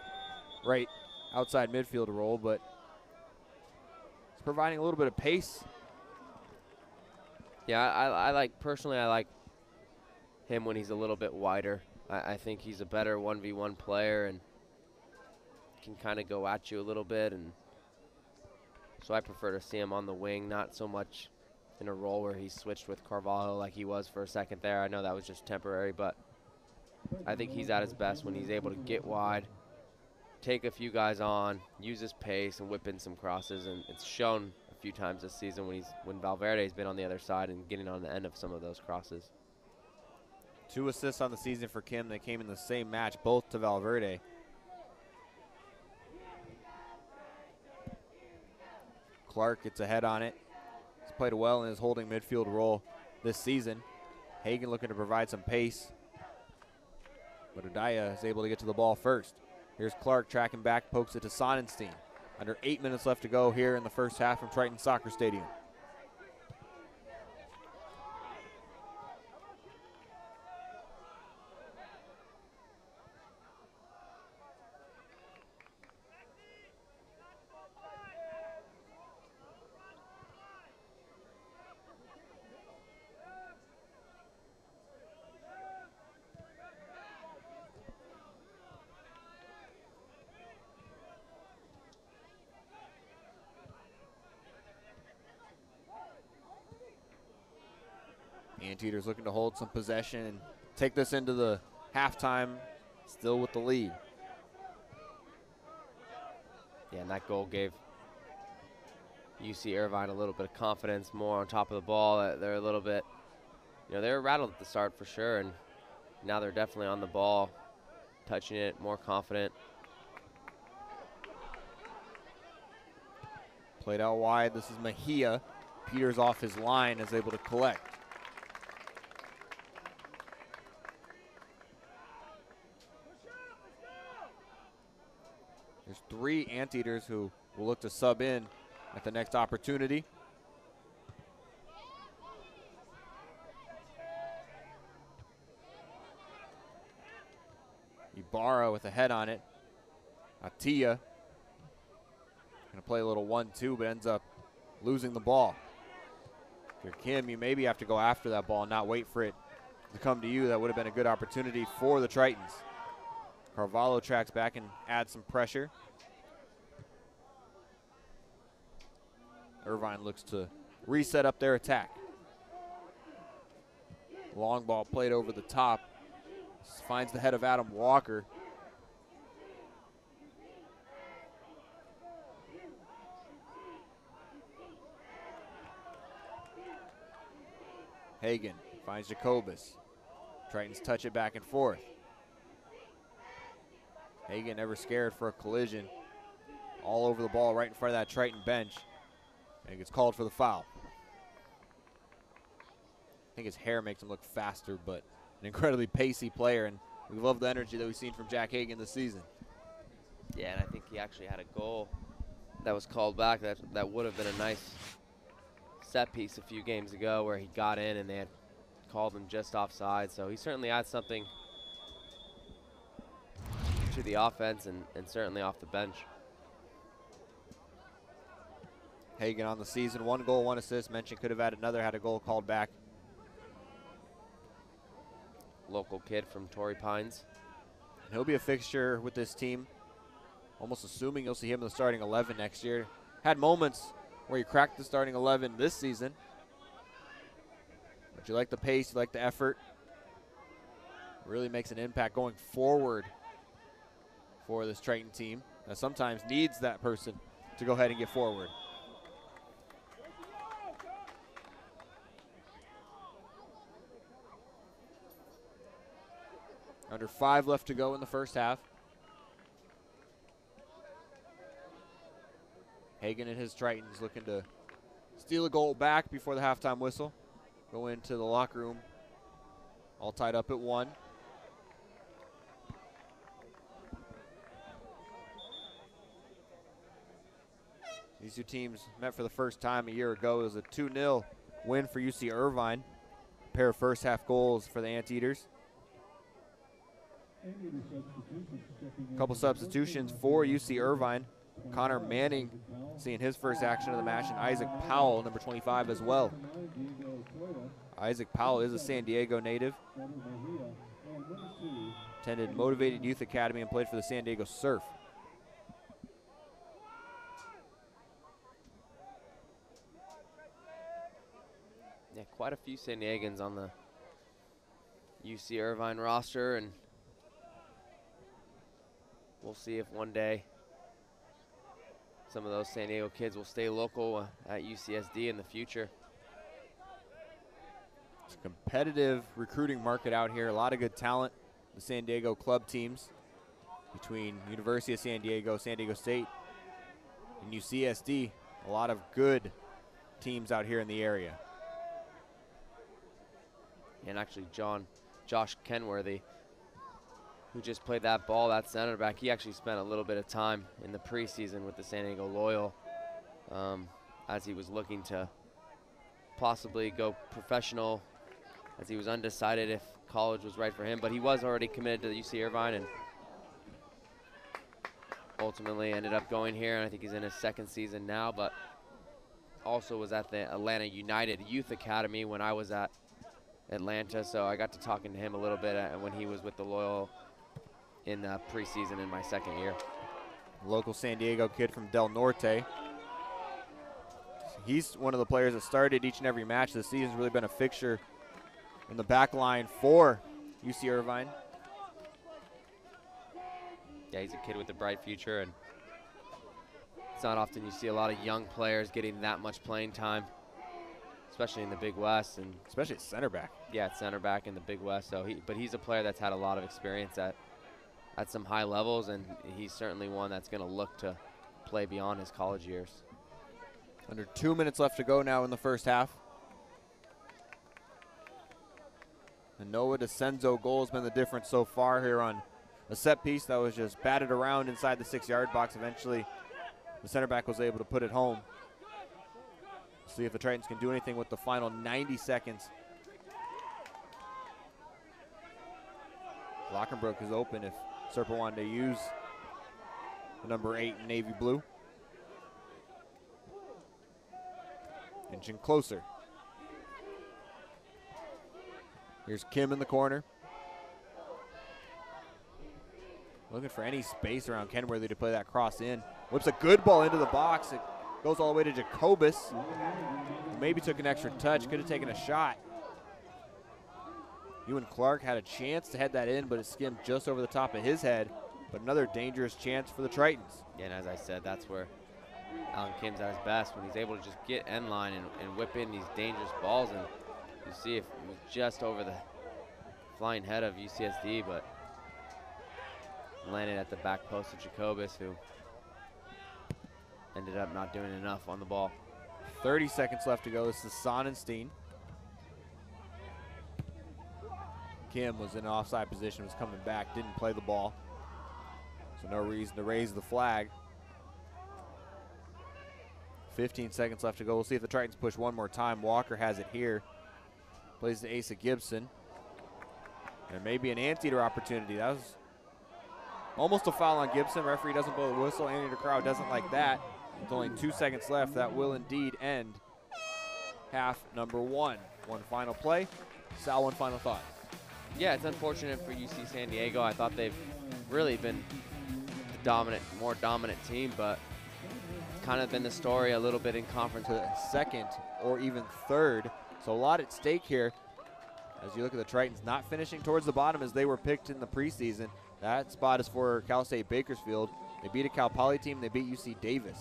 right outside midfield role, but he's providing a little bit of pace. Yeah, I, I like personally I like him when he's a little bit wider. I, I think he's a better 1v1 player and can kind of go at you a little bit. And so I prefer to see him on the wing, not so much in a role where he switched with Carvalho like he was for a second there. I know that was just temporary, but I think he's at his best when he's able to get wide, take a few guys on, use his pace, and whip in some crosses. And it's shown a few times this season when he's when Valverde's been on the other side and getting on the end of some of those crosses. Two assists on the season for Kim. They came in the same match, both to Valverde. Clark gets ahead on it. He's played well in his holding midfield role this season. Hagan looking to provide some pace. But Ataya is able to get to the ball first. Here's Clark tracking back, pokes it to Sonnenstein. Under eight minutes left to go here in the first half from Triton Soccer Stadium. Anteaters looking to hold some possession and take this into the halftime, still with the lead. Yeah, and that goal gave UC Irvine a little bit of confidence, more on top of the ball. Uh, they're a little bit, you know, they were rattled at the start for sure, and now they're definitely on the ball, touching it, more confident. Played out wide. This is Mejia. Peters off his line is able to collect. There's three anteaters who will look to sub in at the next opportunity. Ibarra with a head on it. Ataya going to play a little 1-2, but ends up losing the ball. If you're Kim, you maybe have to go after that ball and not wait for it to come to you. That would have been a good opportunity for the Tritons. Carvalho tracks back and adds some pressure. Irvine looks to reset up their attack. Long ball played over the top. Finds the head of Adam Walker. Hagan finds Jacobus. Tritons touch it back and forth. Hagan never scared for a collision. All over the ball right in front of that Triton bench. And gets called for the foul. I think his hair makes him look faster, but an incredibly pacey player, and we love the energy that we've seen from Jack Hagan this season. Yeah, and I think he actually had a goal that was called back that that would have been a nice set piece a few games ago where he got in and they had called him just offside. So he certainly adds something to the offense and, and certainly off the bench. Hagan on the season, one goal, one assist. Mentioned could have had another, had a goal called back. Local kid from Torrey Pines. And he'll be a fixture with this team. Almost assuming you'll see him in the starting 11 next year. Had moments where he cracked the starting 11 this season. But you like the pace, you like the effort. Really makes an impact going forward for this Triton team that sometimes needs that person to go ahead and get forward. Under five left to go in the first half. Hagan and his Tritons looking to steal a goal back before the halftime whistle. Go into the locker room all tied up at one. These two teams met for the first time a year ago. It was a 2 0 win for UC Irvine. A pair of first half goals for the Anteaters. A couple substitutions for UC Irvine. Connor Manning seeing his first action of the match, and Isaac Powell, number 25, as well. Isaac Powell is a San Diego native. Attended Motivated Youth Academy and played for the San Diego Surf. Quite a few San Diegans on the UC Irvine roster, and we'll see if one day some of those San Diego kids will stay local uh, at UCSD in the future. It's a competitive recruiting market out here. A lot of good talent. The San Diego club teams between University of San Diego, San Diego State, and UCSD. A lot of good teams out here in the area. And actually, John, Josh Kenworthy, who just played that ball, that center back, he actually spent a little bit of time in the preseason with the San Diego Loyal um, as he was looking to possibly go professional as he was undecided if college was right for him. But he was already committed to the UC Irvine and ultimately ended up going here. And I think he's in his second season now, but also was at the Atlanta United Youth Academy when I was at Atlanta. So I got to talking to him a little bit uh, when he was with the Loyal in the preseason in my second year. Local San Diego kid from Del Norte. He's one of the players that started each and every match this season. Has really been a fixture in the back line for UC Irvine. Yeah, he's a kid with a bright future, and it's not often you see a lot of young players getting that much playing time, especially in the Big West, and especially at center back. Yeah, at center back in the Big West. So he, but he's a player that's had a lot of experience at at some high levels, and he's certainly one that's going to look to play beyond his college years. Under two minutes left to go now in the first half. And Noah DeCenzo goal has been the difference so far here on a set piece that was just batted around inside the six yard box. Eventually, the center back was able to put it home. See if the Tritons can do anything with the final 90 seconds. Lockenbrook is open if Serpent wanted to use the number eight navy blue. Inching closer. Here's Kim in the corner. Looking for any space around Kenworthy to play that cross in. Whips a good ball into the box. It goes all the way to Jacobus. Maybe took an extra touch. Could have taken a shot. Ewan Clark had a chance to head that in, but it skimmed just over the top of his head. But another dangerous chance for the Tritons. Yeah, and as I said, that's where Alan Kim's at his best when he's able to just get end line and, and whip in these dangerous balls. And you see if it was just over the flying head of UCSD, but landed at the back post of Jacobus, who ended up not doing enough on the ball. 30 seconds left to go. This is Sonnenstein. Kim was in an offside position, was coming back, didn't play the ball. So no reason to raise the flag. 15 seconds left to go. We'll see if the Tritons push one more time. Walker has it here. Plays to Asa Gibson. There may be an anteater opportunity. That was almost a foul on Gibson. Referee doesn't blow the whistle. Anteater crowd doesn't like that. With only two seconds left, that will indeed end half number one. One final play. Sal, one final thought. Yeah, it's unfortunate for UC San Diego. I thought they've really been the dominant, more dominant team, but it's kind of been the story a little bit in conference. To second or even third. So a lot at stake here. As you look at the Tritons not finishing towards the bottom as they were picked in the preseason. That spot is for Cal State Bakersfield. They beat a Cal Poly team. They beat UC Davis.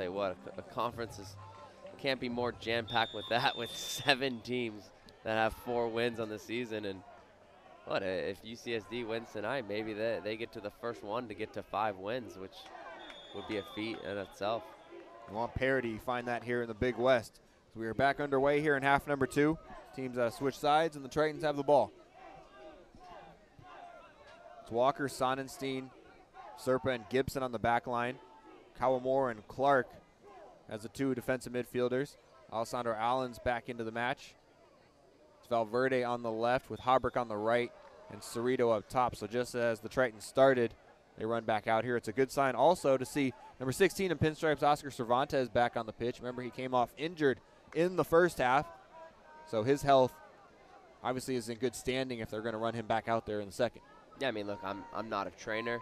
Tell you what, a, a conference is can't be more jam-packed with that with seven teams that have four wins on the season. And what if UCSD wins tonight? Maybe they, they get to the first one to get to five wins, which would be a feat in itself. You want parity, you find that here in the Big West. So we are back underway here in half number two. Teams uh, switch sides, and the Tritons have the ball. It's Walker, Sonnenstein, Serpa, and Gibson on the back line. Kawamura and Clark as the two defensive midfielders. Alessandro Allen's back into the match. It's Valverde on the left with Habrick on the right and Cerrito up top. So just as the Tritons started, they run back out here. It's a good sign also to see number 16 in pinstripes, Oscar Cervantes, back on the pitch. Remember, he came off injured in the first half. So his health obviously is in good standing if they're going to run him back out there in the second. Yeah, I mean, look, I'm, I'm not a trainer,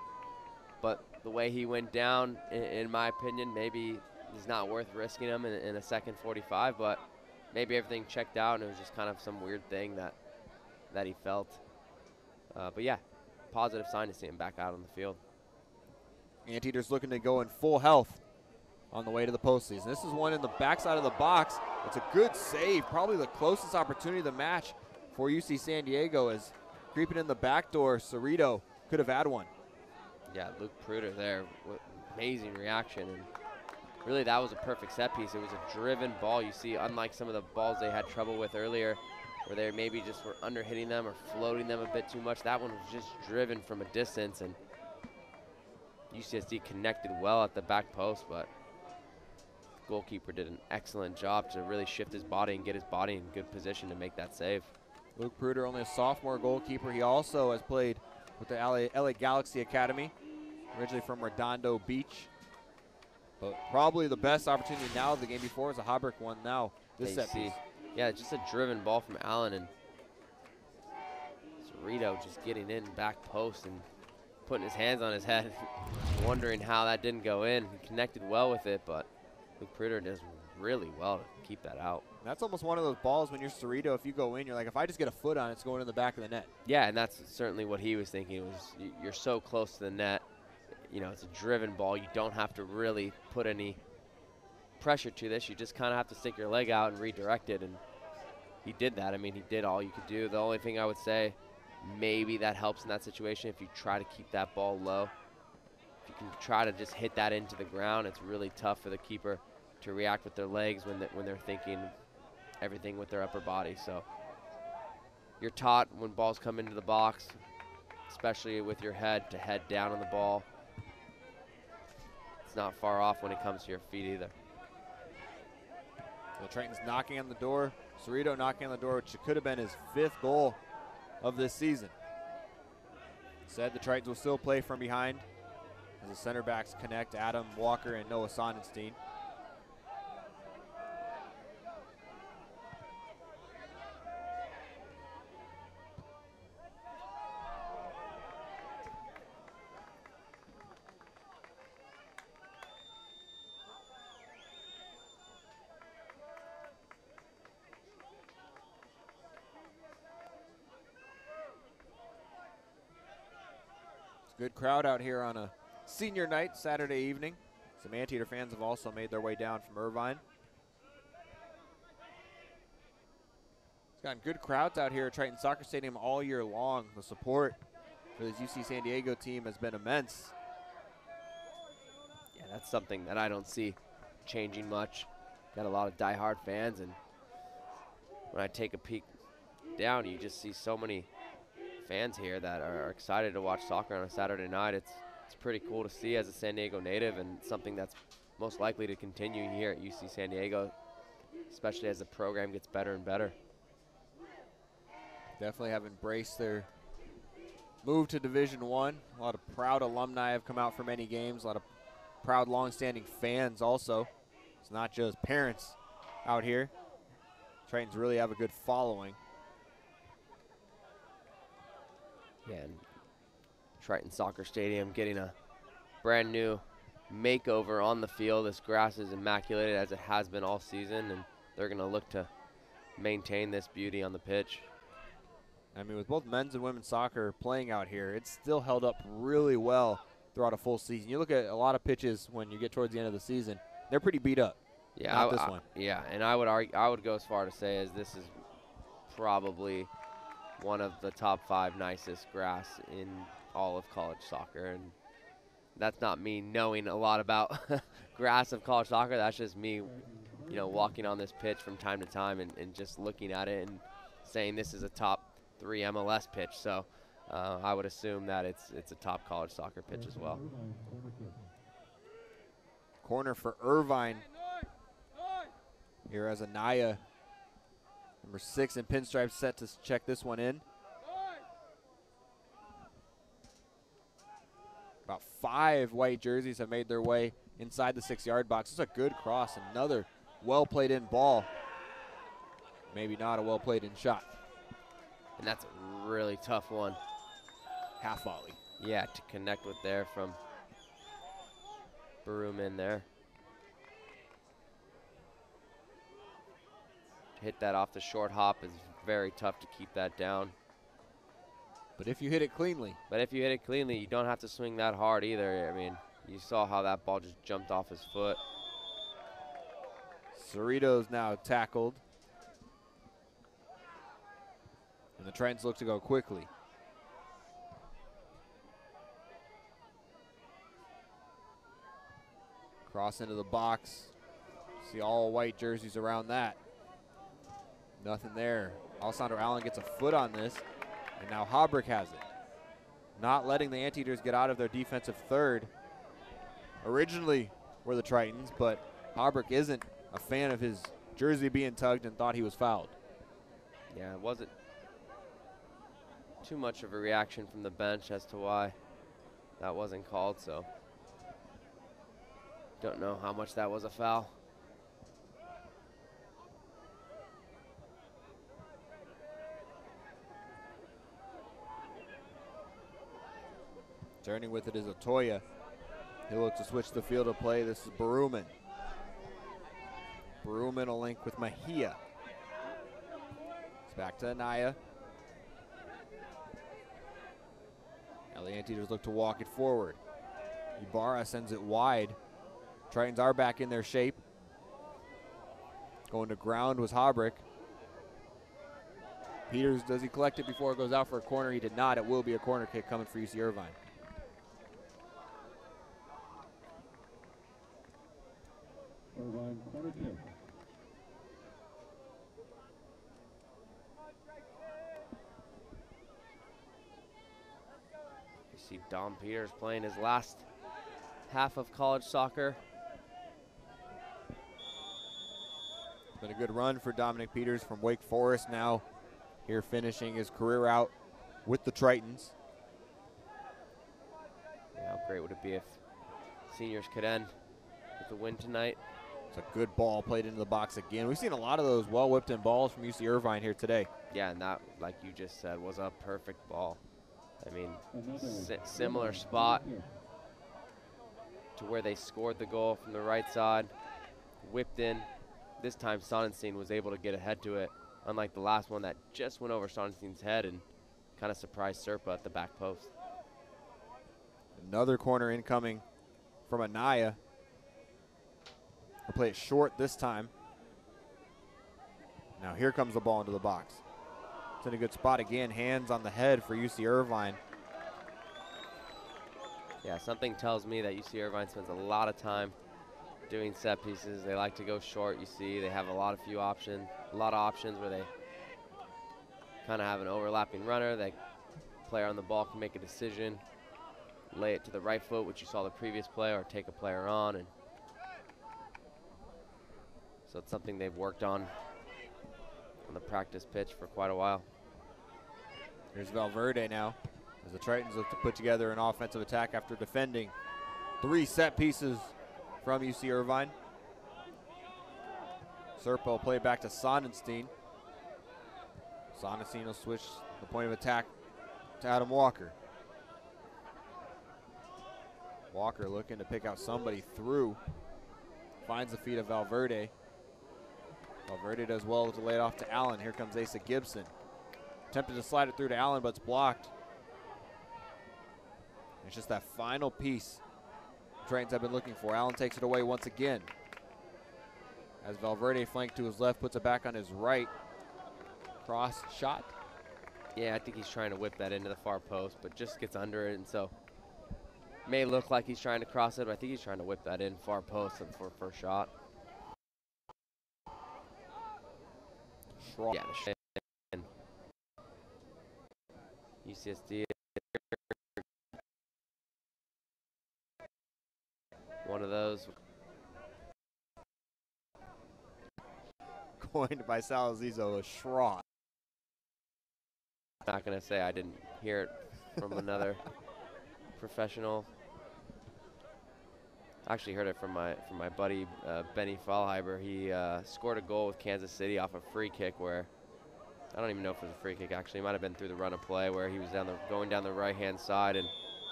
but the way he went down, in, in my opinion, maybe he's not worth risking him in, in, a second 45, but maybe everything checked out and it was just kind of some weird thing that that he felt. Uh, but yeah, positive sign to see him back out on the field. Anteaters looking to go in full health on the way to the postseason. This is one in the backside of the box. It's a good save, probably the closest opportunity of the match for UC San Diego as creeping in the back door, Cerrito could have had one. Yeah, Luke Pruder there, amazing reaction. And really that was a perfect set piece. It was a driven ball. You see, unlike some of the balls they had trouble with earlier, where they maybe just were under hitting them or floating them a bit too much, that one was just driven from a distance. And UCSD connected well at the back post, but goalkeeper did an excellent job to really shift his body and get his body in good position to make that save. Luke Pruder, only a sophomore goalkeeper. He also has played with the LA, LA Galaxy Academy, originally from Redondo Beach. But probably the best opportunity now of the game before is a Habrick one now. This set piece. Yeah, just a driven ball from Allen and Cerrito just getting in back post and putting his hands on his head, wondering how that didn't go in. He connected well with it, but Luke Pruder does really well to keep that out. That's almost one of those balls when you're Cerrito, if you go in, you're like, if I just get a foot on it, it's going in the back of the net. Yeah, and that's certainly what he was thinking. Was you're so close to the net you know, it's a driven ball. You don't have to really put any pressure to this. You just kind of have to stick your leg out and redirect it. And he did that. I mean, he did all you could do. The only thing I would say, maybe that helps in that situation if you try to keep that ball low. If you can try to just hit that into the ground, it's really tough for the keeper to react with their legs when, when they're thinking everything with their upper body. So you're taught when balls come into the box, especially with your head, to head down on the ball it's not far off when it comes to your feet either. So Triton's knocking on the door. Cerrito knocking on the door, which could have been his fifth goal of this season. Said the Tritons will still play from behind as the center backs connect Adam Walker and Noah Sonnenstein. Good crowd out here on a senior night Saturday evening. Some Anteater fans have also made their way down from Irvine. It's gotten good crowds out here at Triton Soccer Stadium all year long. The support for this UC San Diego team has been immense. Yeah, that's something that I don't see changing much. Got a lot of die-hard fans, and when I take a peek down, you just see so many fans here that are excited to watch soccer on a Saturday night. It's it's pretty cool to see as a San Diego native, and something that's most likely to continue here at UC San Diego, especially as the program gets better and better. Definitely have embraced their move to Division One. A lot of proud alumni have come out for many games. A lot of proud, long-standing fans also. It's not just parents out here. Tritons really have a good following. Yeah, and Triton Soccer Stadium getting a brand new makeover on the field. This grass is immaculate as it has been all season, and they're going to look to maintain this beauty on the pitch. I mean, with both men's and women's soccer playing out here, it's still held up really well throughout a full season. You look at a lot of pitches when you get towards the end of the season; they're pretty beat up. Yeah, Not I, this I- one. Yeah, and I would argue, I would go as far to say as this is probably one of the top five nicest grass in all of college soccer, and that's not me knowing a lot about grass of college soccer. That's just me, you know, walking on this pitch from time to time and, and just looking at it and saying this is a top three MLS pitch. So uh, I would assume that it's it's a top college soccer pitch as well. Corner for Irvine. Here as Anaya, number six in pinstripes, set to check this one in. About five white jerseys have made their way inside the six-yard box. It's a good cross. Another well played in ball. Maybe not a well played in shot. And that's a really tough one. Half volley. Yeah, to connect with there from Barum in there. Hit that off the short hop is very tough to keep that down. But if you hit it cleanly, But if you hit it cleanly, you don't have to swing that hard either. I mean, you saw how that ball just jumped off his foot. Cerritos now tackled. And the Trents look to go quickly. Cross into the box. See all white jerseys around that. Nothing there. Alessandro Allen gets a foot on this, and now Habrick has it. Not letting the Anteaters get out of their defensive third. Originally were the Tritons, but Habrick isn't a fan of his jersey being tugged and thought he was fouled. Yeah, it wasn't too much of a reaction from the bench as to why that wasn't called, so don't know how much that was a foul. Turning with it is Ataya. He'll look to switch the field of play. This is Baruman. Baruman a link with Mejia. It's back to Anaya. Now the Anteaters look to walk it forward. Ibarra sends it wide. Tritons are back in their shape. Going to ground was Habrick. Peters, does he collect it before it goes out for a corner? He did not. It will be a corner kick coming for UC Irvine. Irvine corner kick. You see Dom Peters playing his last half of college soccer. Been a good run for Dominic Peters from Wake Forest now here finishing his career out with the Tritons. Yeah, how great would it be if seniors could end with a win tonight? It's a good ball played into the box again. We've seen a lot of those well whipped in balls from UC Irvine here today. Yeah, and that, like you just said, was a perfect ball. I mean, si- similar spot to where they scored the goal from the right side, whipped in. This time Sonnenstein was able to get ahead to it, unlike the last one that just went over Sonnenstein's head and kind of surprised Serpa at the back post. Another corner incoming from Anaya. He'll play it short this time. Now here comes the ball into the box. It's in a good spot again. Hands on the head for UC Irvine. Yeah, something tells me that UC Irvine spends a lot of time doing set pieces. They like to go short. You see, they have a lot of few options, a lot of options where they kind of have an overlapping runner. That player on the ball can make a decision, lay it to the right foot, which you saw the previous play, or take a player on, and so it's something they've worked on on the practice pitch for quite a while. Here's Valverde now as the Tritons look to put together an offensive attack after defending three set pieces from UC Irvine. Serpa play back to Sonnenstein. Sonnenstein will switch the point of attack to Adam Walker. Walker looking to pick out somebody through. Finds the feet of Valverde. Valverde does well to lay it off to Allen. Here comes Asa Gibson. Attempted to slide it through to Allen, but it's blocked. It's just that final piece Tritons have been looking for. Allen takes it away once again. As Valverde flanked to his left, puts it back on his right. Cross shot. Yeah, I think he's trying to whip that into the far post, but just gets under it, and so may look like he's trying to cross it, but I think he's trying to whip that in far post for first shot. Yeah, the UCSD. One of those. Coined by Salazizo, a Schross. Not gonna say I didn't hear it from another professional. I actually heard it from my from my buddy uh, Benny Feilhaber. He uh, scored a goal with Kansas City off a free kick where I don't even know if it was a free kick. Actually, it might have been through the run of play where he was down the going down the right hand side and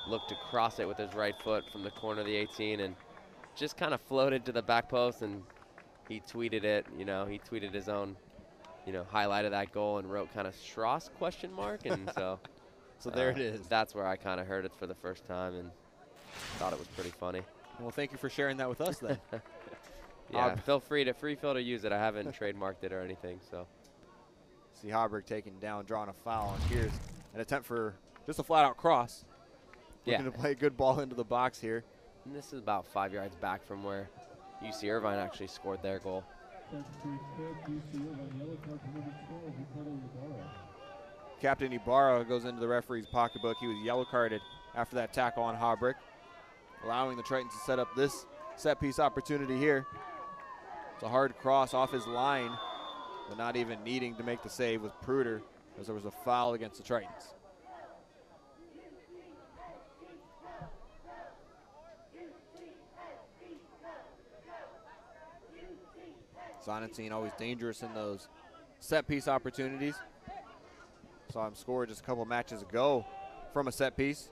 looked to cross it with his right foot from the corner of the 18 and just kind of floated to the back post and he tweeted it. You know, he tweeted his own you know highlight of that goal and wrote kind of Schross question mark and so. So there uh, it is. That's where I kind of heard it for the first time and thought it was pretty funny. Well, thank you for sharing that with us then. Yeah, Um, feel free to free feel to use it. I haven't trademarked it or anything, so See Haberg taking down, drawing a foul, and here's an attempt for just a flat-out cross. Yeah. Looking to play a good ball into the box here. and this is about five yards back from where UC Irvine actually scored their goal. Substitute fifth, UC Irvine, yellow card to number 12, Ricardo Ibarra. Captain Ibarra goes into the referee's pocketbook. He was yellow carded after that tackle on Habrick, allowing the Tritons to set up this set piece opportunity here. It's a hard cross off his line, but not even needing to make the save with Pruder as there was a foul against the Tritons. Sonnenstein always dangerous in those set piece opportunities. Saw him score just a couple matches ago from a set piece.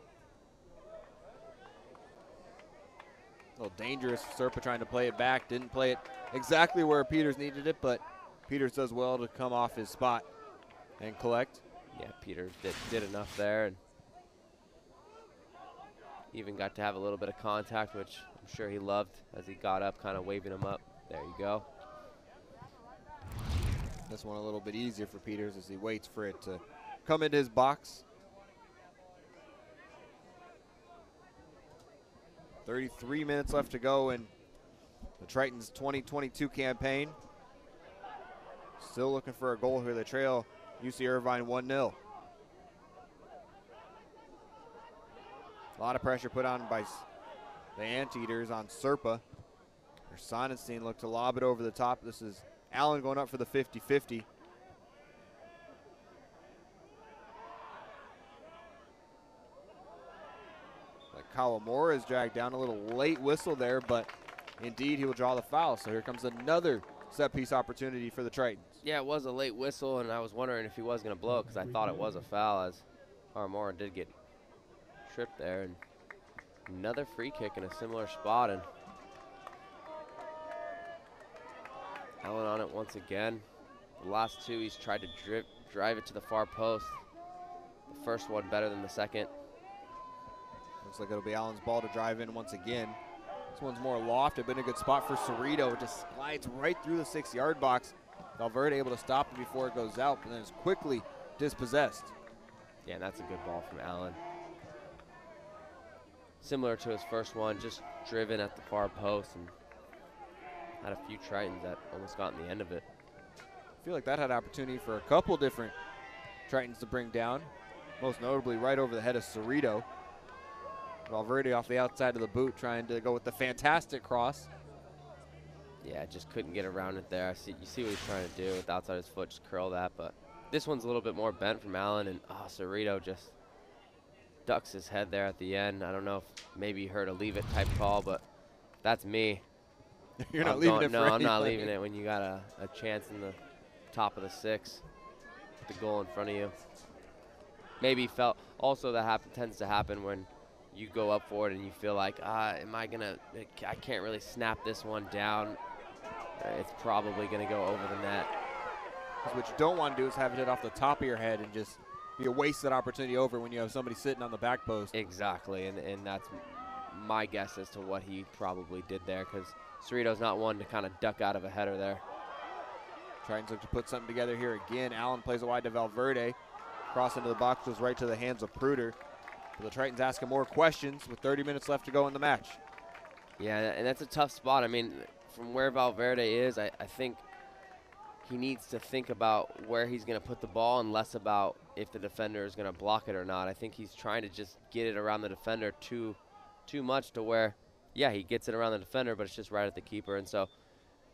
A little dangerous. Serpa trying to play it back. Didn't play it exactly where Peters needed it, but Peters does well to come off his spot and collect. Yeah, Peters did did enough there and even got to have a little bit of contact, which I'm sure he loved as he got up, kind of waving him up. There you go. This one a little bit easier for Peters as he waits for it to come into his box. 33 minutes left to go in the Tritons 2022 campaign. Still looking for a goal here. The trail UC Irvine 1 0. A lot of pressure put on by the Anteaters on Serpa. Their Sonnenstein looked to lob it over the top. This is Allen going up for the 50 Kawamura is dragged down a little late whistle there, but indeed he will draw the foul. So here comes another set piece opportunity for the Tritons. Yeah, it was a late whistle, and I was wondering if he was going to blow because I thought it was a foul as Kawamura did get tripped there. And another free kick in a similar spot. And Allen on it once again. The last two, he's tried to drip, drive it to the far post. The first one better than the second. Looks like it'll be Allen's ball to drive in once again. This one's more lofted, in a good spot for Cerrito. It just slides right through the six yard box. Valverde able to stop it before it goes out, but then is quickly dispossessed. Yeah, that's a good ball from Allen. similar to his first one, just driven at the far post and had a few Tritons that almost got in the end of it. I feel like that had opportunity for a couple different Tritons to bring down, most notably right over the head of Cerrito. Valverde off the outside of the boot trying to go with the fantastic cross. Yeah, just couldn't get around it there. I see, you see what he's trying to do with the outside his foot, just curl that. But this one's a little bit more bent from Allen, and oh, Cerrito just ducks his head there at the end. I don't know if maybe he heard a leave it type call, but that's me. You're not I'm leaving going- it No, I'm not leaving it when you got a, a chance in the top of the six, with the goal in front of you. Maybe felt also that happen, tends to happen when you go up for it and you feel like, ah, am I gonna? I can't really snap this one down. Uh, It's probably gonna go over the net. what you don't want to do is have it hit off the top of your head and just be a wasted opportunity over when you have somebody sitting on the back post. Exactly, and and that's my guess as to what he probably did there, because Cerrito's not one to kind of duck out of a header there. Tritons look to put something together here again. Allen plays it wide to Valverde. Cross into the box goes right to the hands of Pruder. But the Tritons asking more questions with 30 minutes left to go in the match. Yeah, and that's a tough spot. I mean, from where Valverde is, I, I think he needs to think about where he's going to put the ball and less about if the defender is going to block it or not. I think he's trying to just get it around the defender too, too much to where, yeah, he gets it around the defender, but it's just right at the keeper. And so,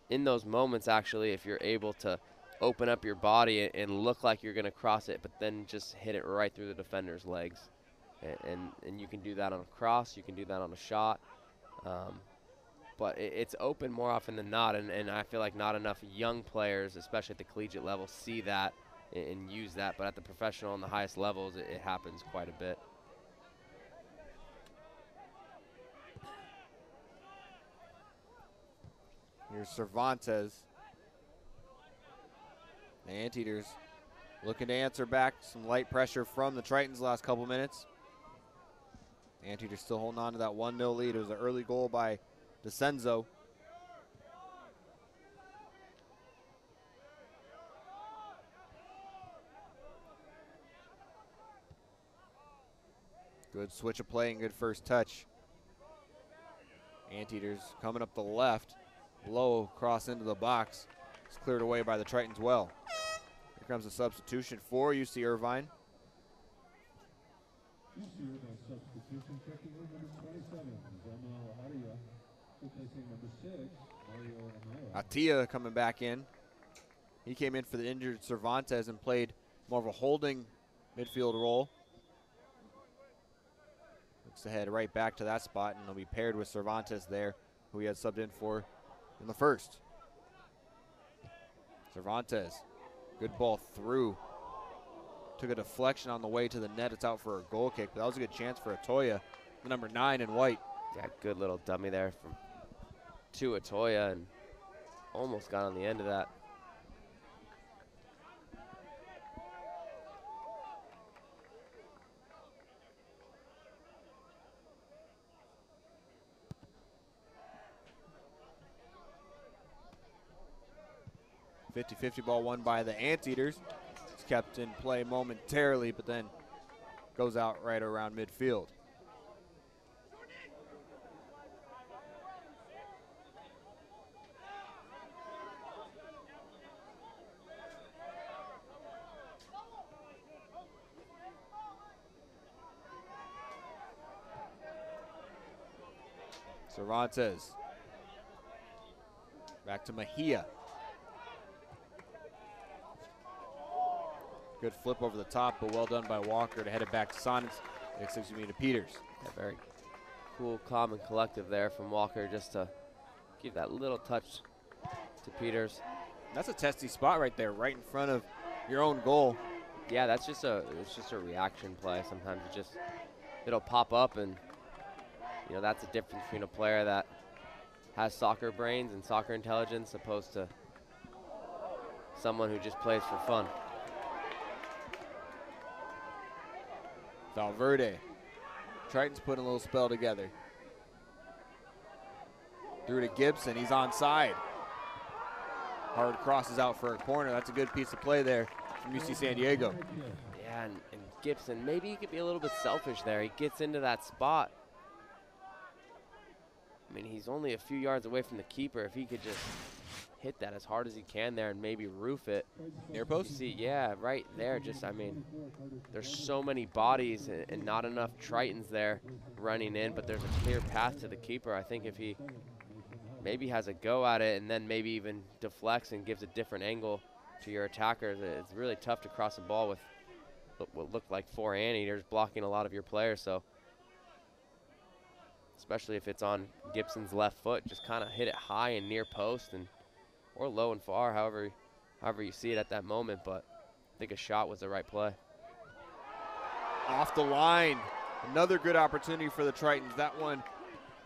in those moments, actually, if you're able to open up your body and, and look like you're going to cross it, but then just hit it right through the defender's legs, and, and and you can do that on a cross, you can do that on a shot. Um, but it, it's open more often than not, and, and I feel like not enough young players, especially at the collegiate level, see that and, and use that. But at the professional and the highest levels, it, it happens quite a bit. Here's Cervantes. The Anteaters looking to answer back. Some light pressure from the Tritons last couple minutes. Anteaters still holding on to that 1 0 lead. It was an early goal by DeCenzo. Good switch of play and good first touch. Anteaters coming up the left. Low cross into the box. It's cleared away by the Tritons well. Here comes a substitution for UC Irvine. This year, substitution, checking in number 27, Zamal Aria, replacing number 6, Mario Amaya. Ataya coming back in. He came in for the injured Cervantes and played more of a holding midfield role. Looks to head right back to that spot, and he'll be paired with Cervantes there, who he had subbed in for in the first. Cervantes, good ball through. Took a deflection on the way to the net. It's out for a goal kick, but that was a good chance for Ataya, the number nine in white. Yeah, good little dummy there from to Ataya, and almost got on the end of that. Fifty-fifty ball won by the Anteaters. Kept in play momentarily, but then goes out right around midfield. Cervantes. Back to Mejia. Good flip over the top, but well done by Walker to head it back to Sonnets. Next takes me to Peters. Yeah, very cool, calm, and collective there from Walker just to give that little touch to Peters. That's a testy spot right there, right in front of your own goal. Yeah, that's just a it's just a reaction play. Sometimes it just it'll pop up, and you know that's the difference between a player that has soccer brains and soccer intelligence opposed to someone who just plays for fun. Valverde. Triton's putting a little spell together. Through to Gibson. He's onside. Hard crosses out for a corner. That's a good piece of play there from UC San Diego. Yeah, and, and Gibson, maybe he could be a little bit selfish there. He gets into that spot, I mean, he's only a few yards away from the keeper. If he could just hit that as hard as he can there and maybe roof it. Near post? see, yeah, right there. Just, I mean, there's so many bodies and, and not enough Tritons there running in, but there's a clear path to the keeper. I think if he maybe has a go at it and then maybe even deflects and gives a different angle to your attackers, it's really tough to cross the ball with what looked like four anteaters blocking a lot of your players. So, especially if it's on Gibson's left foot, just kind of hit it high and near post and or low and far, however, however you see it at that moment. But I think a shot was the right play. Off the line. Another good opportunity for the Tritons. That one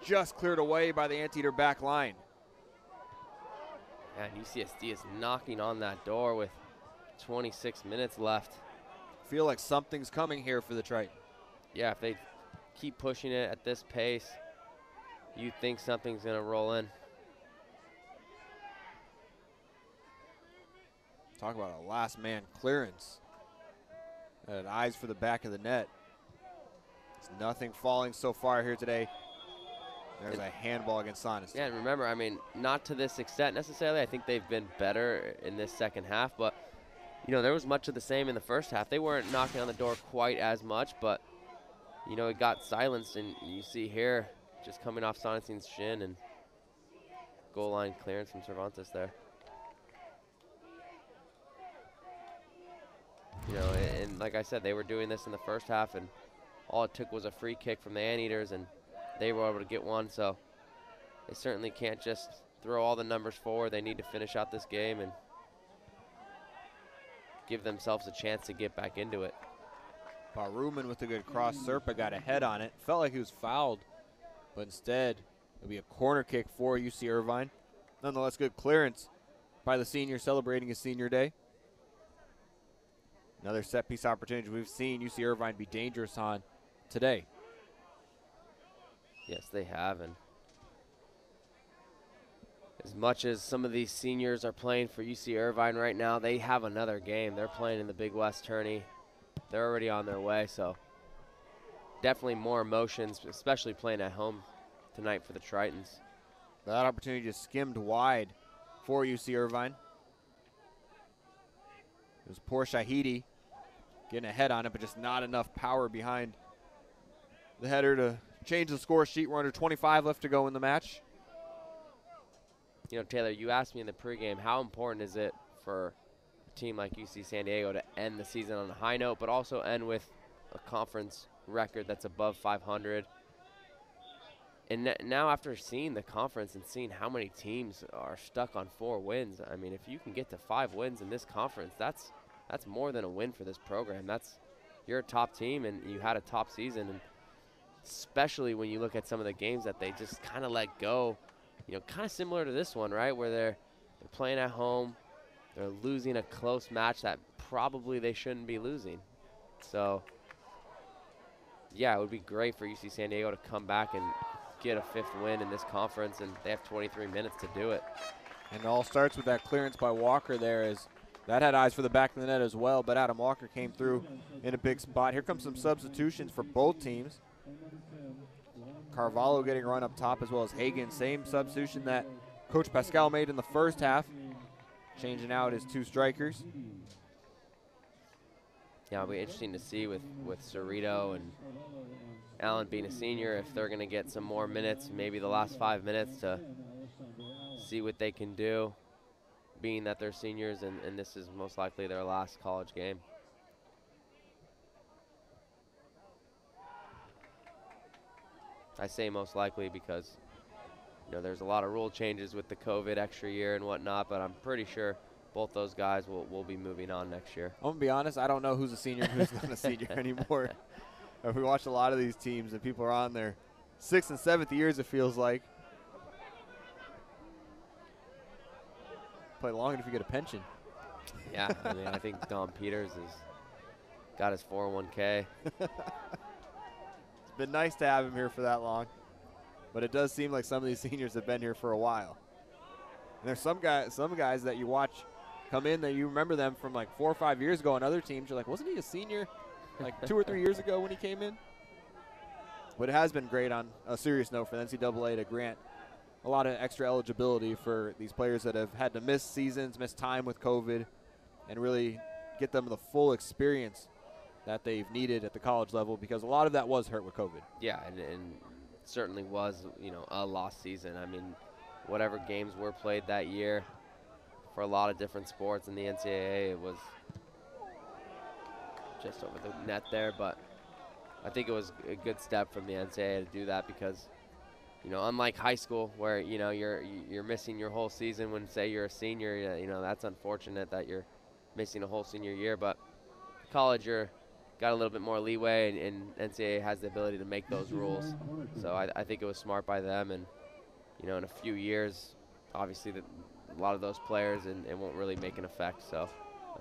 just cleared away by the Anteater back line. And UCSD is knocking on that door with 26 minutes left. Feel like something's coming here for the Triton. Yeah, if they keep pushing it at this pace, you think something's going to roll in. Talk about a last man clearance. And eyes for the back of the net. There's nothing falling so far here today. There's a handball against Sonis. Yeah, and remember, I mean, not to this extent necessarily. I think they've been better in this second half, but you know, there was much of the same in the first half. They weren't knocking on the door quite as much, but you know, it got silenced, and you see here, just coming off Sonnenstein's shin and goal line clearance from Cervantes there. You know, and, and like I said, they were doing this in the first half, and all it took was a free kick from the Anteaters, and they were able to get one. So they certainly can't just throw all the numbers forward. They need to finish out this game and give themselves a chance to get back into it. Baruman with a good cross. Serpa got a head on it. Felt like he was fouled, but instead it'll be a corner kick for UC Irvine. Nonetheless, good clearance by the senior celebrating his senior day. Another set piece opportunity we've seen UC Irvine be dangerous on today. Yes, they have. And as much as some of these seniors are playing for UC Irvine right now, they have another game. They're playing in the Big West tourney. They're already on their way, so definitely more emotions, especially playing at home tonight for the Tritons. That opportunity just skimmed wide for UC Irvine. It was poor Shahidi getting a head on it, but just not enough power behind the header to change the score sheet. We're under 25 left to go in the match. You know, Taylor, you asked me in the pregame how important is it for a team like UC San Diego to end the season on a high note, but also end with a conference record that's above 500. And now, after seeing the conference and seeing how many teams are stuck on four wins, I mean, if you can get to five wins in this conference, that's that's more than a win for this program. That's you're a top team and you had a top season, and especially when you look at some of the games that they just kind of let go you know, kind of similar to this one, right? Where they're they're playing at home, they're losing a close match that probably they shouldn't be losing. So, yeah, it would be great for UC San Diego to come back and get a fifth win in this conference, and they have 23 minutes to do it. And it all starts with that clearance by Walker there as that had eyes for the back of the net as well, but Adam Walker came through in a big spot. Here comes some substitutions for both teams. Carvalho getting run up top as well as Hagan. Same substitution that Coach Pascale made in the first half, changing out his two strikers. Yeah, it'll be interesting to see with with Cerrito and Allen being a senior if they're going to get some more minutes, maybe the last five minutes to see what they can do, being that they're seniors and, and this is most likely their last college game. I say most likely because you know there's a lot of rule changes with the COVID extra year and whatnot, but I'm pretty sure both those guys will, will be moving on next year. I'm gonna be honest, I don't know who's a senior and who's not a senior anymore. Uh, we watch a lot of these teams and people are on their sixth and seventh years. It feels like play long enough, you get a pension. Yeah, I mean I think Don Peters has got his 401k. It's been nice to have him here for that long, but it does seem like some of these seniors have been here for a while. And there's some guys, some guys that you watch come in that you remember them from like four or five years ago on other teams. You're like, wasn't he a senior like two or three years ago when he came in? But it has been great on a serious note for the NCAA to grant a lot of extra eligibility for these players that have had to miss seasons, miss time with COVID, and really get them the full experience that they've needed at the college level because a lot of that was hurt with COVID. Yeah, and, and certainly was, you know, a lost season. I mean, whatever games were played that year for a lot of different sports in the NCAA, it was just over the net there. But I think it was a good step from the NCAA to do that because, you know, unlike high school where you know you're you're missing your whole season when say you're a senior, you know that's unfortunate that you're missing a whole senior year. But college, you're got a little bit more leeway, and, and NCAA has the ability to make those rules. So I, I think it was smart by them, and you know, in a few years, obviously the, a lot of those players and it won't really make an effect. So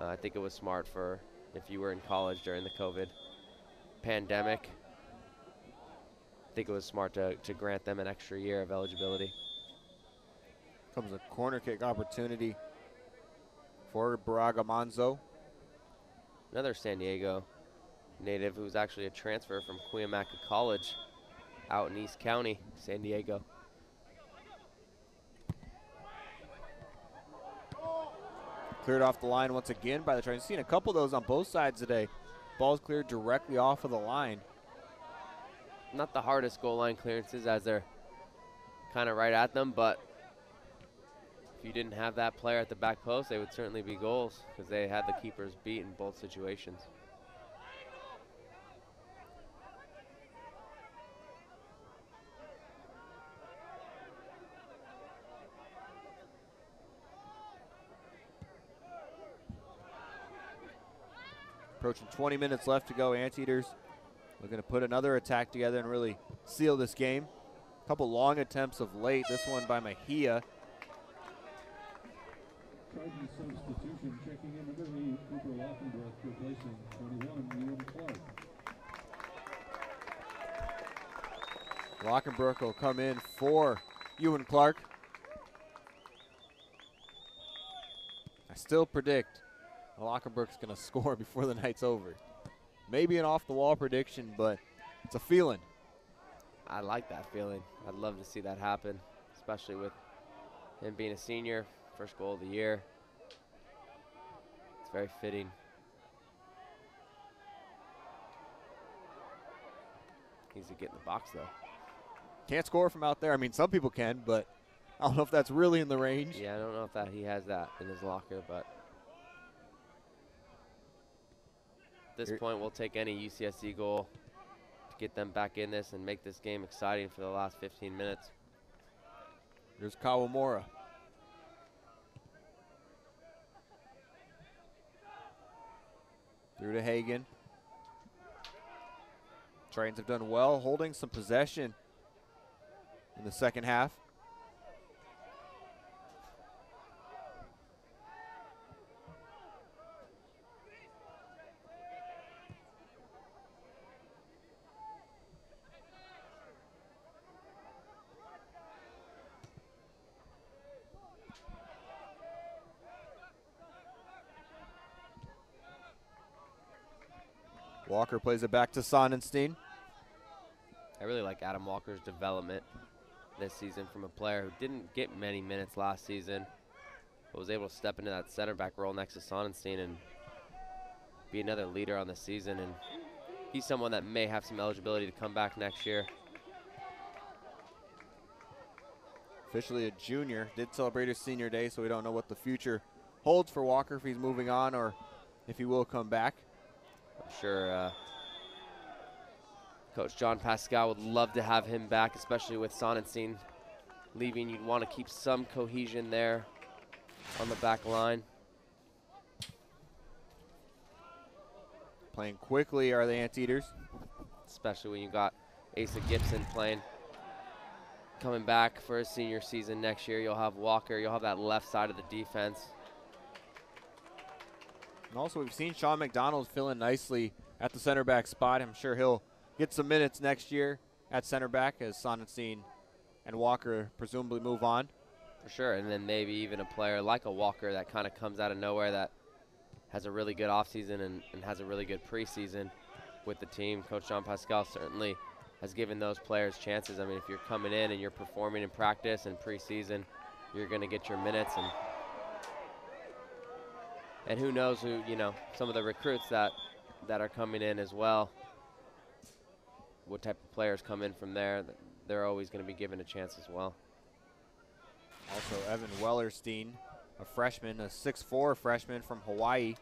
uh, I think it was smart for if you were in college during the COVID pandemic. I think it was smart to, to grant them an extra year of eligibility. Comes a corner kick opportunity for Baraga Monzo. Another San Diego native who's actually a transfer from Cuyamaca College out in East County, San Diego. Cleared off the line once again by the try. Seen a couple of those on both sides today. Ball's cleared directly off of the line. Not the hardest goal line clearances as they're kind of right at them, but if you didn't have that player at the back post, they would certainly be goals because they had the keepers beat in both situations. Approaching 20 minutes left to go. Anteaters looking to put another attack together and really seal this game. A couple long attempts of late. This one by Mejia. Substitution, checking in number eight, Cooper Lockenbrook, replacing 21, Ewan Clark. Lockenbrook will come in for Ewan Clark. I still predict Lockenbrook's going to score before the night's over. Maybe an off the wall prediction, but it's a feeling. I like that feeling. I'd love to see that happen, especially with him being a senior, first goal of the year. It's very fitting. Needs to get in the box though. Can't score from out there. I mean, some people can, but I don't know if that's really in the range. Yeah, I don't know if that he has that in his locker, but At this point, we'll take any UCSD goal to get them back in this and make this game exciting for the last 15 minutes. Here's Kawamura. Through to Hagan. Trains have done well holding some possession in the second half. Walker plays it back to Sonnenstein. I really like Adam Walker's development this season from a player who didn't get many minutes last season, but was able to step into that center back role next to Sonnenstein and be another leader on the season. And he's someone that may have some eligibility to come back next year. Officially a junior, did celebrate his senior day, so we don't know what the future holds for Walker if he's moving on or if he will come back. Sure uh, Coach John Pascale would love to have him back, especially with Sonnenstein leaving. You'd want to keep some cohesion there on the back line. Playing quickly are the Anteaters. Especially when you got Asa Gibson playing, coming back for his senior season next year. You'll have Walker. You'll have that left side of the defense. And also, we've seen Sean McDonald fill in nicely at the center back spot. I'm sure he'll get some minutes next year at center back as Sonnenstein and Walker presumably move on. For sure, and then maybe even a player like a Walker that kind of comes out of nowhere that has a really good offseason and, and has a really good preseason with the team. Coach John Pascale certainly has given those players chances. I mean, if you're coming in and you're performing in practice and preseason, you're going to get your minutes and and who knows who you know some of the recruits that that are coming in as well. What type of players come in from there? They're always going to be given a chance as well. Also, Evan Wellerstein, a freshman, a 6'4 freshman from Hawaii.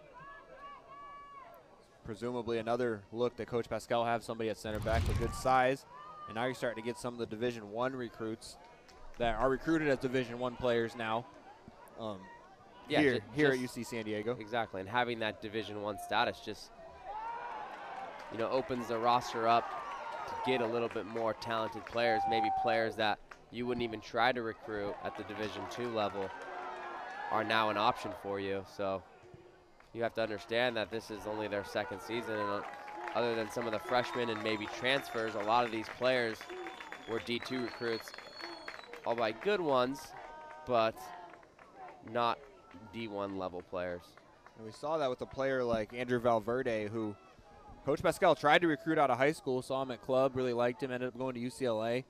Presumably another look that Coach Pascale have somebody at center back with good size. And now you're starting to get some of the Division One recruits that are recruited as Division One players now. Um, Yeah, here, ju- here at UC San Diego. Exactly, and having that Division One status just you know opens the roster up to get a little bit more talented players, maybe players that you wouldn't even try to recruit at the Division Two level are now an option for you. So you have to understand that this is only their second season, and uh, other than some of the freshmen and maybe transfers, a lot of these players were D2 recruits, all by good ones, but not D1 level players. And we saw that with a player like Andrew Valverde, who Coach Pascale tried to recruit out of high school, saw him at club, really liked him, ended up going to UCLA.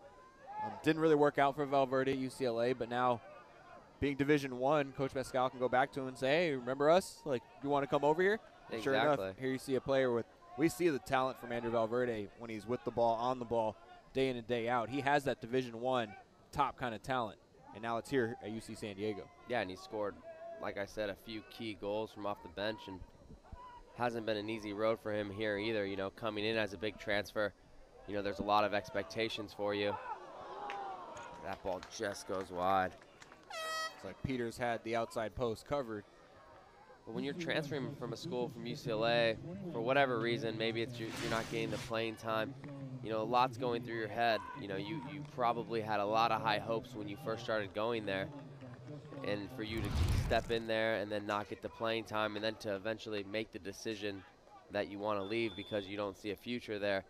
Um, didn't really work out for Valverde at UCLA, but now being Division One, Coach Pascale can go back to him and say, "Hey, remember us? Like, you want to come over here?" And Sure enough, here you see a player with. We see the talent from Andrew Valverde when he's with the ball, on the ball, day in and day out. He has that Division One top kind of talent, and now it's here at UC San Diego. Yeah, and he scored, like I said, a few key goals from off the bench, and hasn't been an easy road for him here either. You know, coming in as a big transfer, you know, there's a lot of expectations for you. That ball just goes wide. It's like Peters had the outside post covered. But when you're transferring from a school from UCLA, for whatever reason, maybe it's you're, you're not getting the playing time. You know, a lot's going through your head. You know, you, you probably had a lot of high hopes when you first started going there. And for you to step in there and then not get the playing time and then to eventually make the decision that you want to leave because you don't see a future there.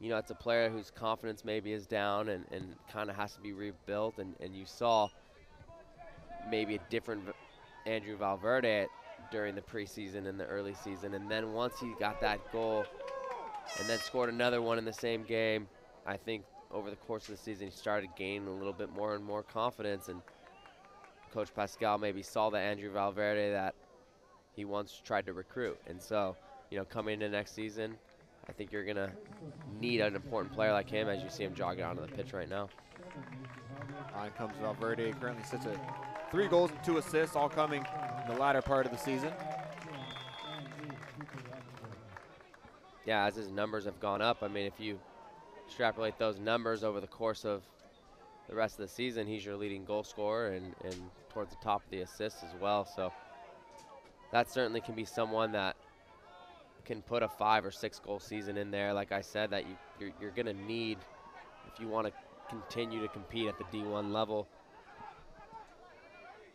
You know, it's a player whose confidence maybe is down and, and kind of has to be rebuilt. And, and you saw maybe a different Andrew Valverde during the preseason and the early season. And then once he got that goal and then scored another one in the same game, I think over the course of the season he started gaining a little bit more and more confidence. And Coach Pascale maybe saw the Andrew Valverde that he once tried to recruit. And so, you know, coming into next season, I think you're going to need an important player like him as you see him jogging onto the pitch right now. On comes Valverde. Currently sits at three goals and two assists, all coming in the latter part of the season. yeah, as his numbers have gone up, I mean, if you extrapolate those numbers over the course of the rest of the season, he's your leading goal scorer and, and towards the top of the assists as well. So that certainly can be someone that can put a five or six goal season in there. Like I said, that you, you're, you're going to need if you want to continue to compete at the D1 level.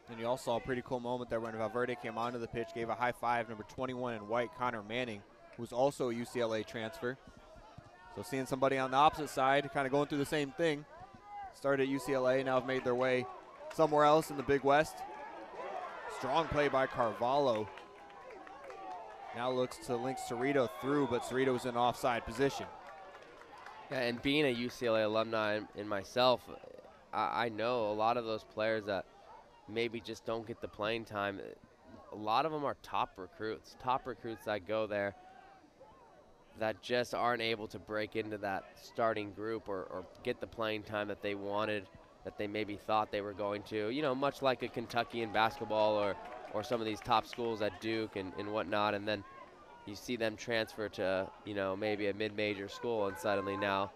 And you also saw a pretty cool moment there when Valverde came onto the pitch, gave a high five, number 21 in white, Connor Manning, who's also a UCLA transfer. So seeing somebody on the opposite side, kind of going through the same thing. Started at UCLA, now have made their way somewhere else in the Big West. Strong play by Carvalho. Now looks to link Cerrito through, but Cerrito's in offside position. Yeah, and being a UCLA alumni in myself, I, I know a lot of those players that maybe just don't get the playing time. A lot of them are top recruits, top recruits that go there that just aren't able to break into that starting group or, or get the playing time that they wanted, that they maybe thought they were going to. You know, much like a Kentucky in basketball or, or some of these top schools at Duke and, and whatnot, and then you see them transfer to, you know, maybe a mid-major school, and suddenly now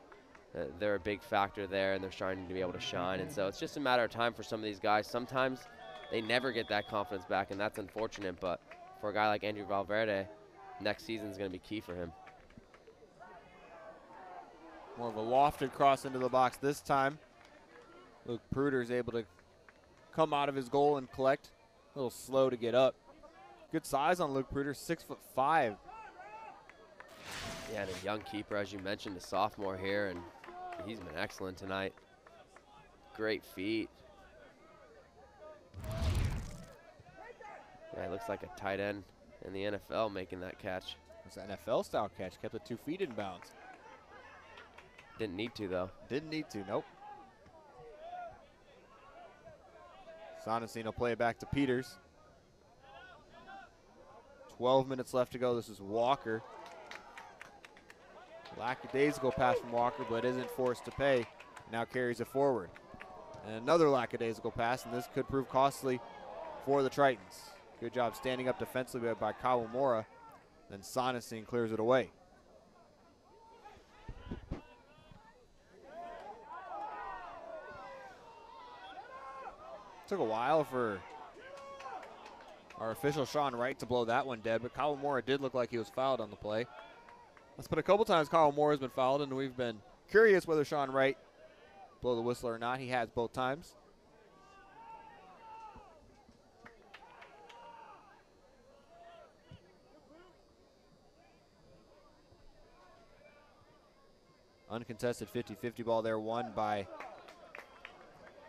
uh, they're a big factor there, and they're starting to be able to shine. And so it's just a matter of time for some of these guys. Sometimes they never get that confidence back, and that's unfortunate. But for a guy like Andrew Valverde, next season is going to be key for him. More of a lofted cross into the box this time. Luke Pruder is able to come out of his goal and collect. A little slow to get up. Good size on Luke Pruder, six foot five. Yeah, and a young keeper, as you mentioned, a sophomore here, and he's been excellent tonight. Great feet. Yeah, he looks like a tight end in the NFL making that catch. It's an NFL style catch, kept it two feet in bounds. Didn't need to though. Didn't need to, nope. Sonnenstein will play it back to Peters. 12 minutes left to go. This is Walker. Lackadaisical pass from Walker, but isn't forced to pay. Now carries it forward. And another lackadaisical pass, and this could prove costly for the Tritons. Good job standing up defensively by Kawamura. Then Sonnenstein clears it away. Took a while for our official Sean Wright to blow that one dead, but Kyle Moore did look like he was fouled on the play. That's been a couple times Kyle Moore has been fouled, and we've been curious whether Sean Wright blow the whistle or not. He has both times. Uncontested 50-50 ball there, won by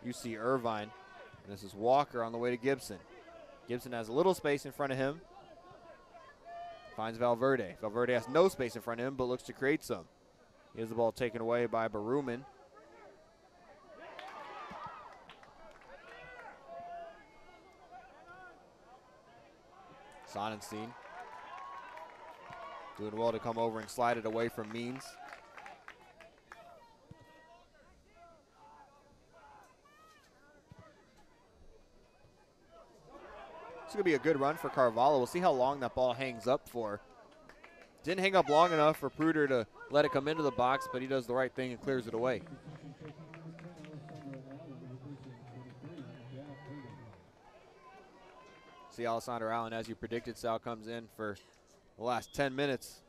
UC Irvine. This is Walker on the way to Gibson. Gibson has a little space in front of him. Finds Valverde. Valverde has no space in front of him, but looks to create some. Here's the ball taken away by Baruman. Sonnenstein doing well to come over and slide it away from Means. It's going to be a good run for Carvalho. We'll see how long that ball hangs up for. Didn't hang up long enough for Pruder to let it come into the box, but he does the right thing and clears it away. See Alessandro Allen, as you predicted, Sal comes in for the last 10 minutes.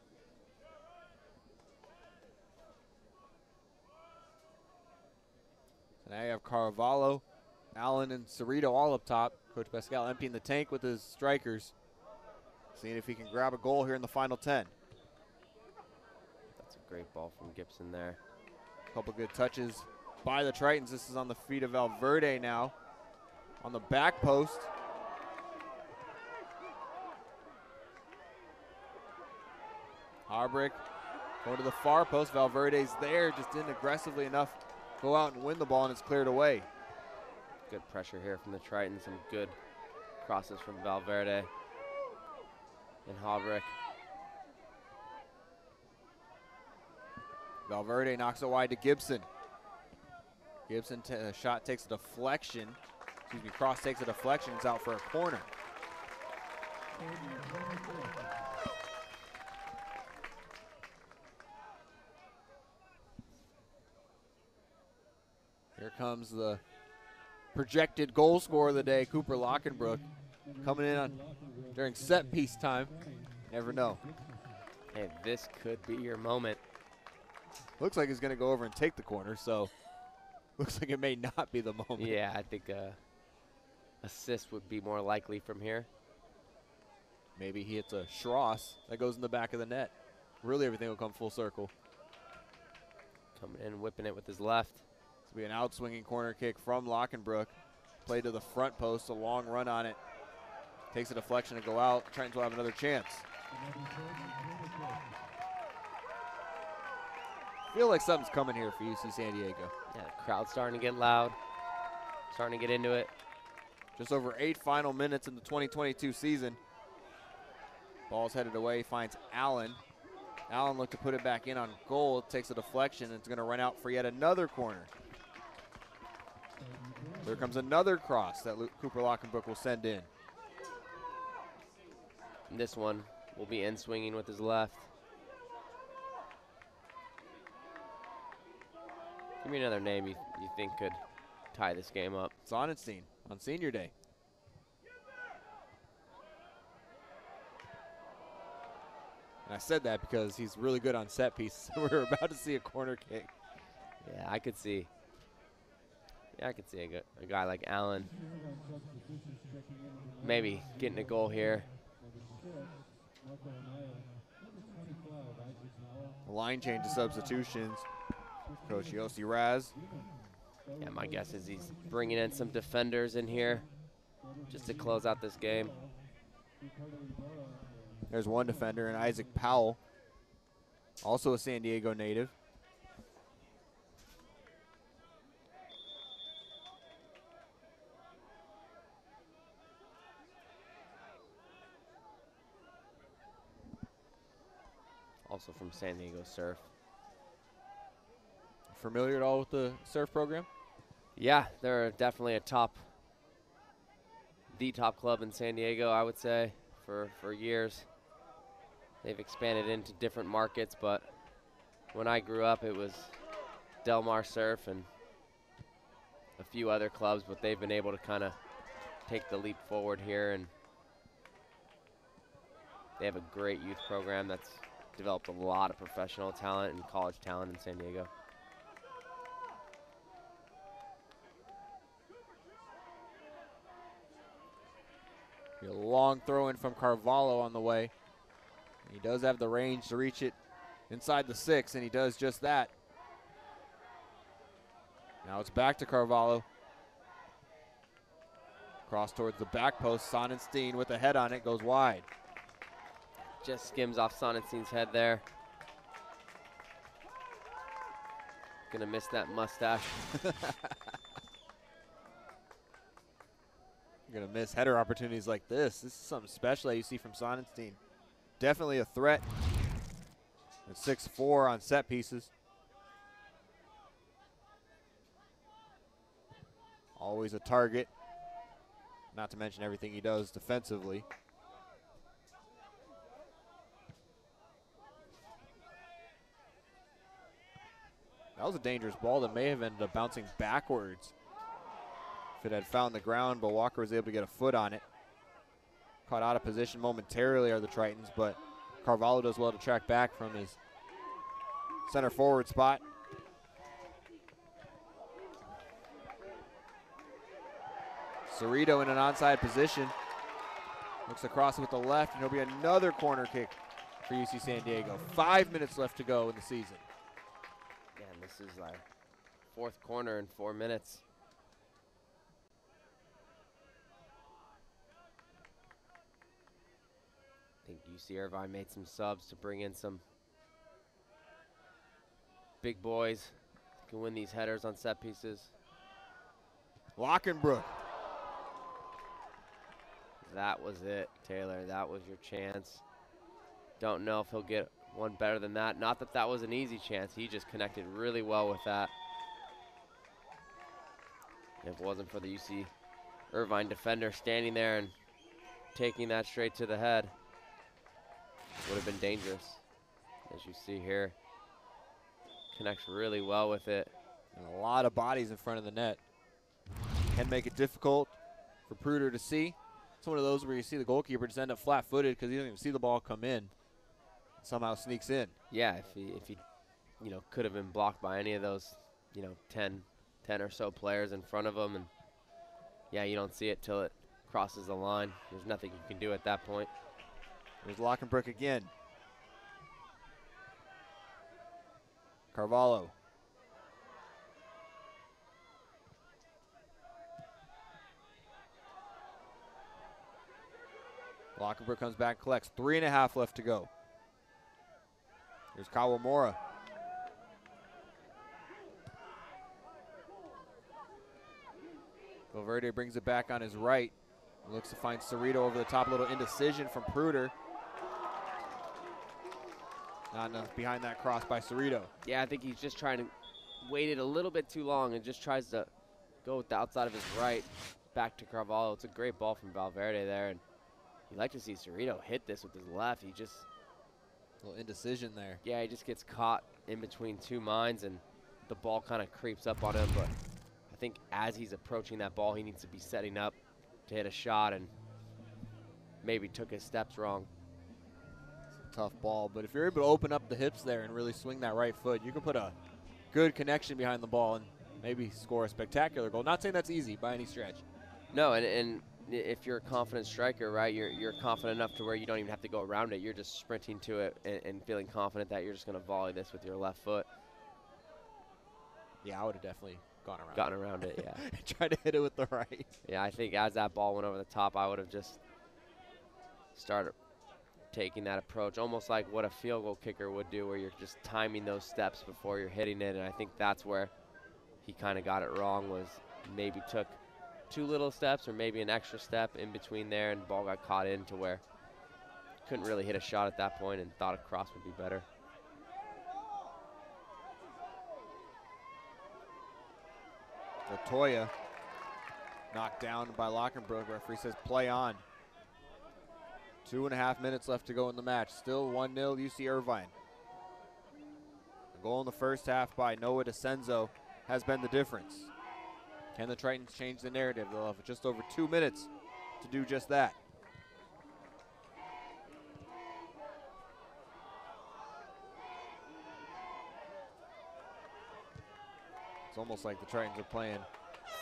Now you have Carvalho, Allen, and Cerrito all up top. Coach Pascale emptying the tank with his strikers. Seeing if he can grab a goal here in the final 10. That's a great ball from Gibson there. A Couple good touches by the Tritons. This is on the feet of Valverde now. On the back post. Harbrick going to the far post. Valverde's there, just didn't aggressively enough go out and win the ball, and it's cleared away. Good pressure here from the Tritons. Some good crosses from Valverde and Harbrick. Valverde knocks it wide to Gibson. Gibson uh, shot takes a deflection. Excuse me, cross takes a deflection. It's out for a corner. Here comes the projected goal scorer of the day, Cooper Lockenbrook, coming in on during set piece time. Never know. Hey, this could be your moment. Looks like he's going to go over and take the corner, so looks like it may not be the moment. Yeah, I think uh, assist would be more likely from here. Maybe he hits a Schross that goes in the back of the net. Really, everything will come full circle. Coming in, whipping it with his left. Will be an outswinging corner kick from Lockenbrook. Play to the front post, a long run on it. Takes a deflection to go out. Tritons will have another chance. Feel like something's coming here for UC San Diego. Yeah, the crowd's starting to get loud. Starting to get into it. Just over eight final minutes in the 2022 season. Ball's headed away, finds Allen. Allen looked to put it back in on goal. It takes a deflection, and it's going to run out for yet another corner. There comes another cross that Lu- Cooper Lockenbrook will send in. This one will be in swinging with his left. Give me another name you, you think could tie this game up. Sonnenstein on senior day. And I said that because he's really good on set pieces. We're about to see a corner kick. Yeah, I could see. Yeah, I could see a, a guy like Allen maybe getting a goal here. Line change to substitutions. Coach Yossi Raz. Yeah, my guess is he's bringing in some defenders in here just to close out this game. There's one defender, and Isaac Powell, also a San Diego native. Also from San Diego Surf. Familiar at all with the surf program? Yeah, they're definitely a top, the top club in San Diego, I would say, for, for years. They've expanded into different markets, but when I grew up, it was Del Mar Surf and a few other clubs, but they've been able to kind of take the leap forward here, and they have a great youth program that's developed a lot of professional talent and college talent in San Diego. A long throw in from Carvalho on the way. He does have the range to reach it inside the six, and he does just that. Now it's back to Carvalho. Cross towards the back post. Sonnenstein with a head on it goes wide. Just skims off Sonnenstein's head there. Gonna miss that mustache. Gonna miss header opportunities like this. This is something special that you see from Sonnenstein. Definitely a threat. And 6-4 on set pieces. Always a target. Not to mention everything he does defensively. That was a dangerous ball that may have ended up bouncing backwards if it had found the ground, but Walker was able to get a foot on it. Caught out of position momentarily are the Tritons, but Carvalho does well to track back from his center forward spot. Cerrito in an onside position. Looks across with the left, and it'll be another corner kick for UC San Diego. Five minutes left to go in the season. This is our fourth corner in four minutes. I think UC Irvine made some subs to bring in some big boys can win these headers on set pieces. Lockenbrook. That was it, Taylor. That was your chance. Don't know if he'll get one better than that. Not that that was an easy chance. He just connected really well with that. If it wasn't for the UC Irvine defender standing there and taking that straight to the head, would have been dangerous. As you see here, connects really well with it. And a lot of bodies in front of the net. Can make it difficult for Pruder to see. It's one of those where you see the goalkeeper just end up flat-footed because he doesn't even see the ball come in. Somehow sneaks in. Yeah, if he, if he, you know, could have been blocked by any of those, you know, 10, 10 or so players in front of him, and yeah, you don't see it till it crosses the line. There's nothing you can do at that point. There's Lockenbrook again. Carvalho. Lockenbrook comes back, collects. Three and a half left to go. Here's Kawamura. Valverde brings it back on his right. Looks to find Cerrito over the top. A little indecision from Pruder. Not enough behind that cross by Cerrito. Yeah, I think he's just trying to wait it a little bit too long and just tries to go with the outside of his right back to Carvalho. It's a great ball from Valverde there, and you like to see Cerrito hit this with his left. He just, little indecision there. yeah, he just gets caught in between two minds, and the ball kind of creeps up on him. But I think as he's approaching that ball, he needs to be setting up to hit a shot, and maybe took his steps wrong. Tough ball, but if you're able to open up the hips there and really swing that right foot, you can put a good connection behind the ball and maybe score a spectacular goal. Not saying that's easy by any stretch. No, and, and if you're a confident striker, right, you're, you're confident enough to where you don't even have to go around it. You're just sprinting to it and, and feeling confident that you're just going to volley this with your left foot. Yeah, I would have definitely gone around. Gotten around it, yeah. Tried to hit it with the right. Yeah, I think as that ball went over the top, I would have just started taking that approach, almost like what a field goal kicker would do, where you're just timing those steps before you're hitting it. And I think that's where he kind of got it wrong. Was maybe took two little steps or maybe an extra step in between there, and ball got caught in to where couldn't really hit a shot at that point and thought a cross would be better. Latoya knocked down by Lockenbrook. Referee says play on. Two and a half minutes left to go in the match. Still 1-0 UC Irvine. The goal in the first half by Noah DeCenzo has been the difference. Can the Tritons change the narrative? They'll have just over two minutes to do just that. It's almost like the Tritons are playing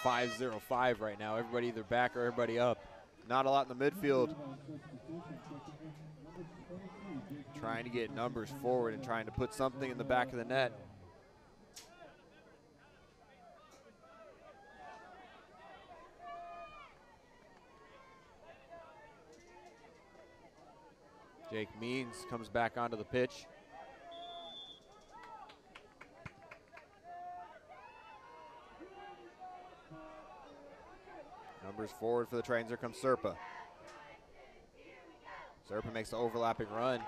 5-0-5 right now. Everybody either back or everybody up. Not a lot in the midfield. Trying to get numbers forward and trying to put something in the back of the net. Jake Means comes back onto the pitch. Numbers forward for the. Here comes Serpa. Serpa makes the overlapping run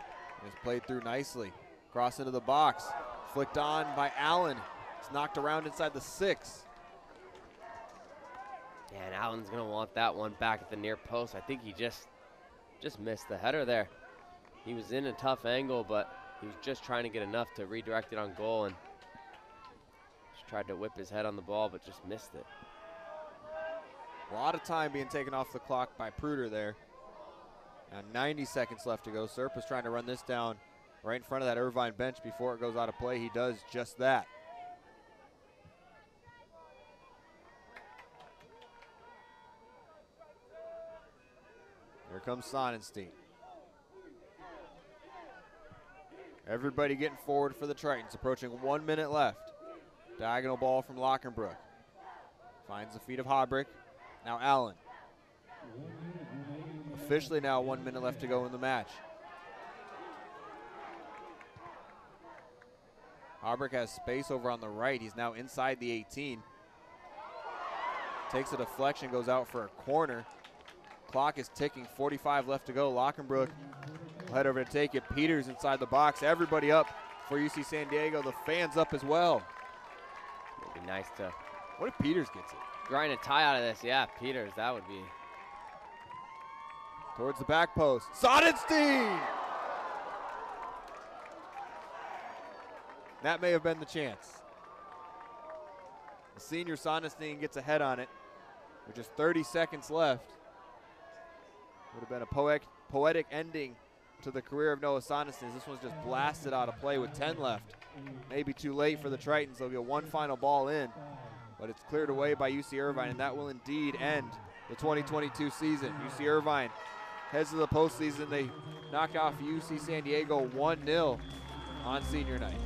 and played through nicely. Cross into the box. Flicked on by Allen. It's knocked around inside the six. Yeah, and Allen's gonna want that one back at the near post. I think he just just missed the header there. He was in a tough angle, but he was just trying to get enough to redirect it on goal and just tried to whip his head on the ball, but just missed it. A lot of time being taken off the clock by Pruder there. Now 90 seconds left to go. Serpa's trying to run this down right in front of that Irvine bench before it goes out of play. He does just that. Here comes Sonnenstein. Everybody getting forward for the Tritons. Approaching one minute left. Diagonal ball from Lockenbrook. Finds the feet of Habrick. Now Allen. Officially now one minute left to go in the match. Habrick has space over on the right. He's now inside the 18. Takes a deflection, goes out for a corner. Clock is ticking, 45 left to go. Lockenbrook will head over to take it. Peters inside the box. Everybody up for UC San Diego. The fans up as well. It'd be nice to What if Peters gets it? grind a tie out of this. Yeah, Peters, that would be. Towards the back post. Sonnenstein! That may have been the chance. The senior Sonnenstein gets ahead on it with just 30 seconds left. Would have been a poetic, poetic ending to the career of Noah Sonnenstein. This one's just blasted out of play with 10 left. Maybe too late for the Tritons. They'll get one final ball in, but it's cleared away by UC Irvine, and that will indeed end the 2022 season. UC Irvine heads to the postseason. They knock off UC San Diego 1 0 on senior night.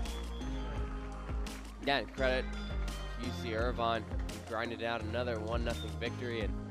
Again, credit UC Irvine. Grinded out another 1 0 victory and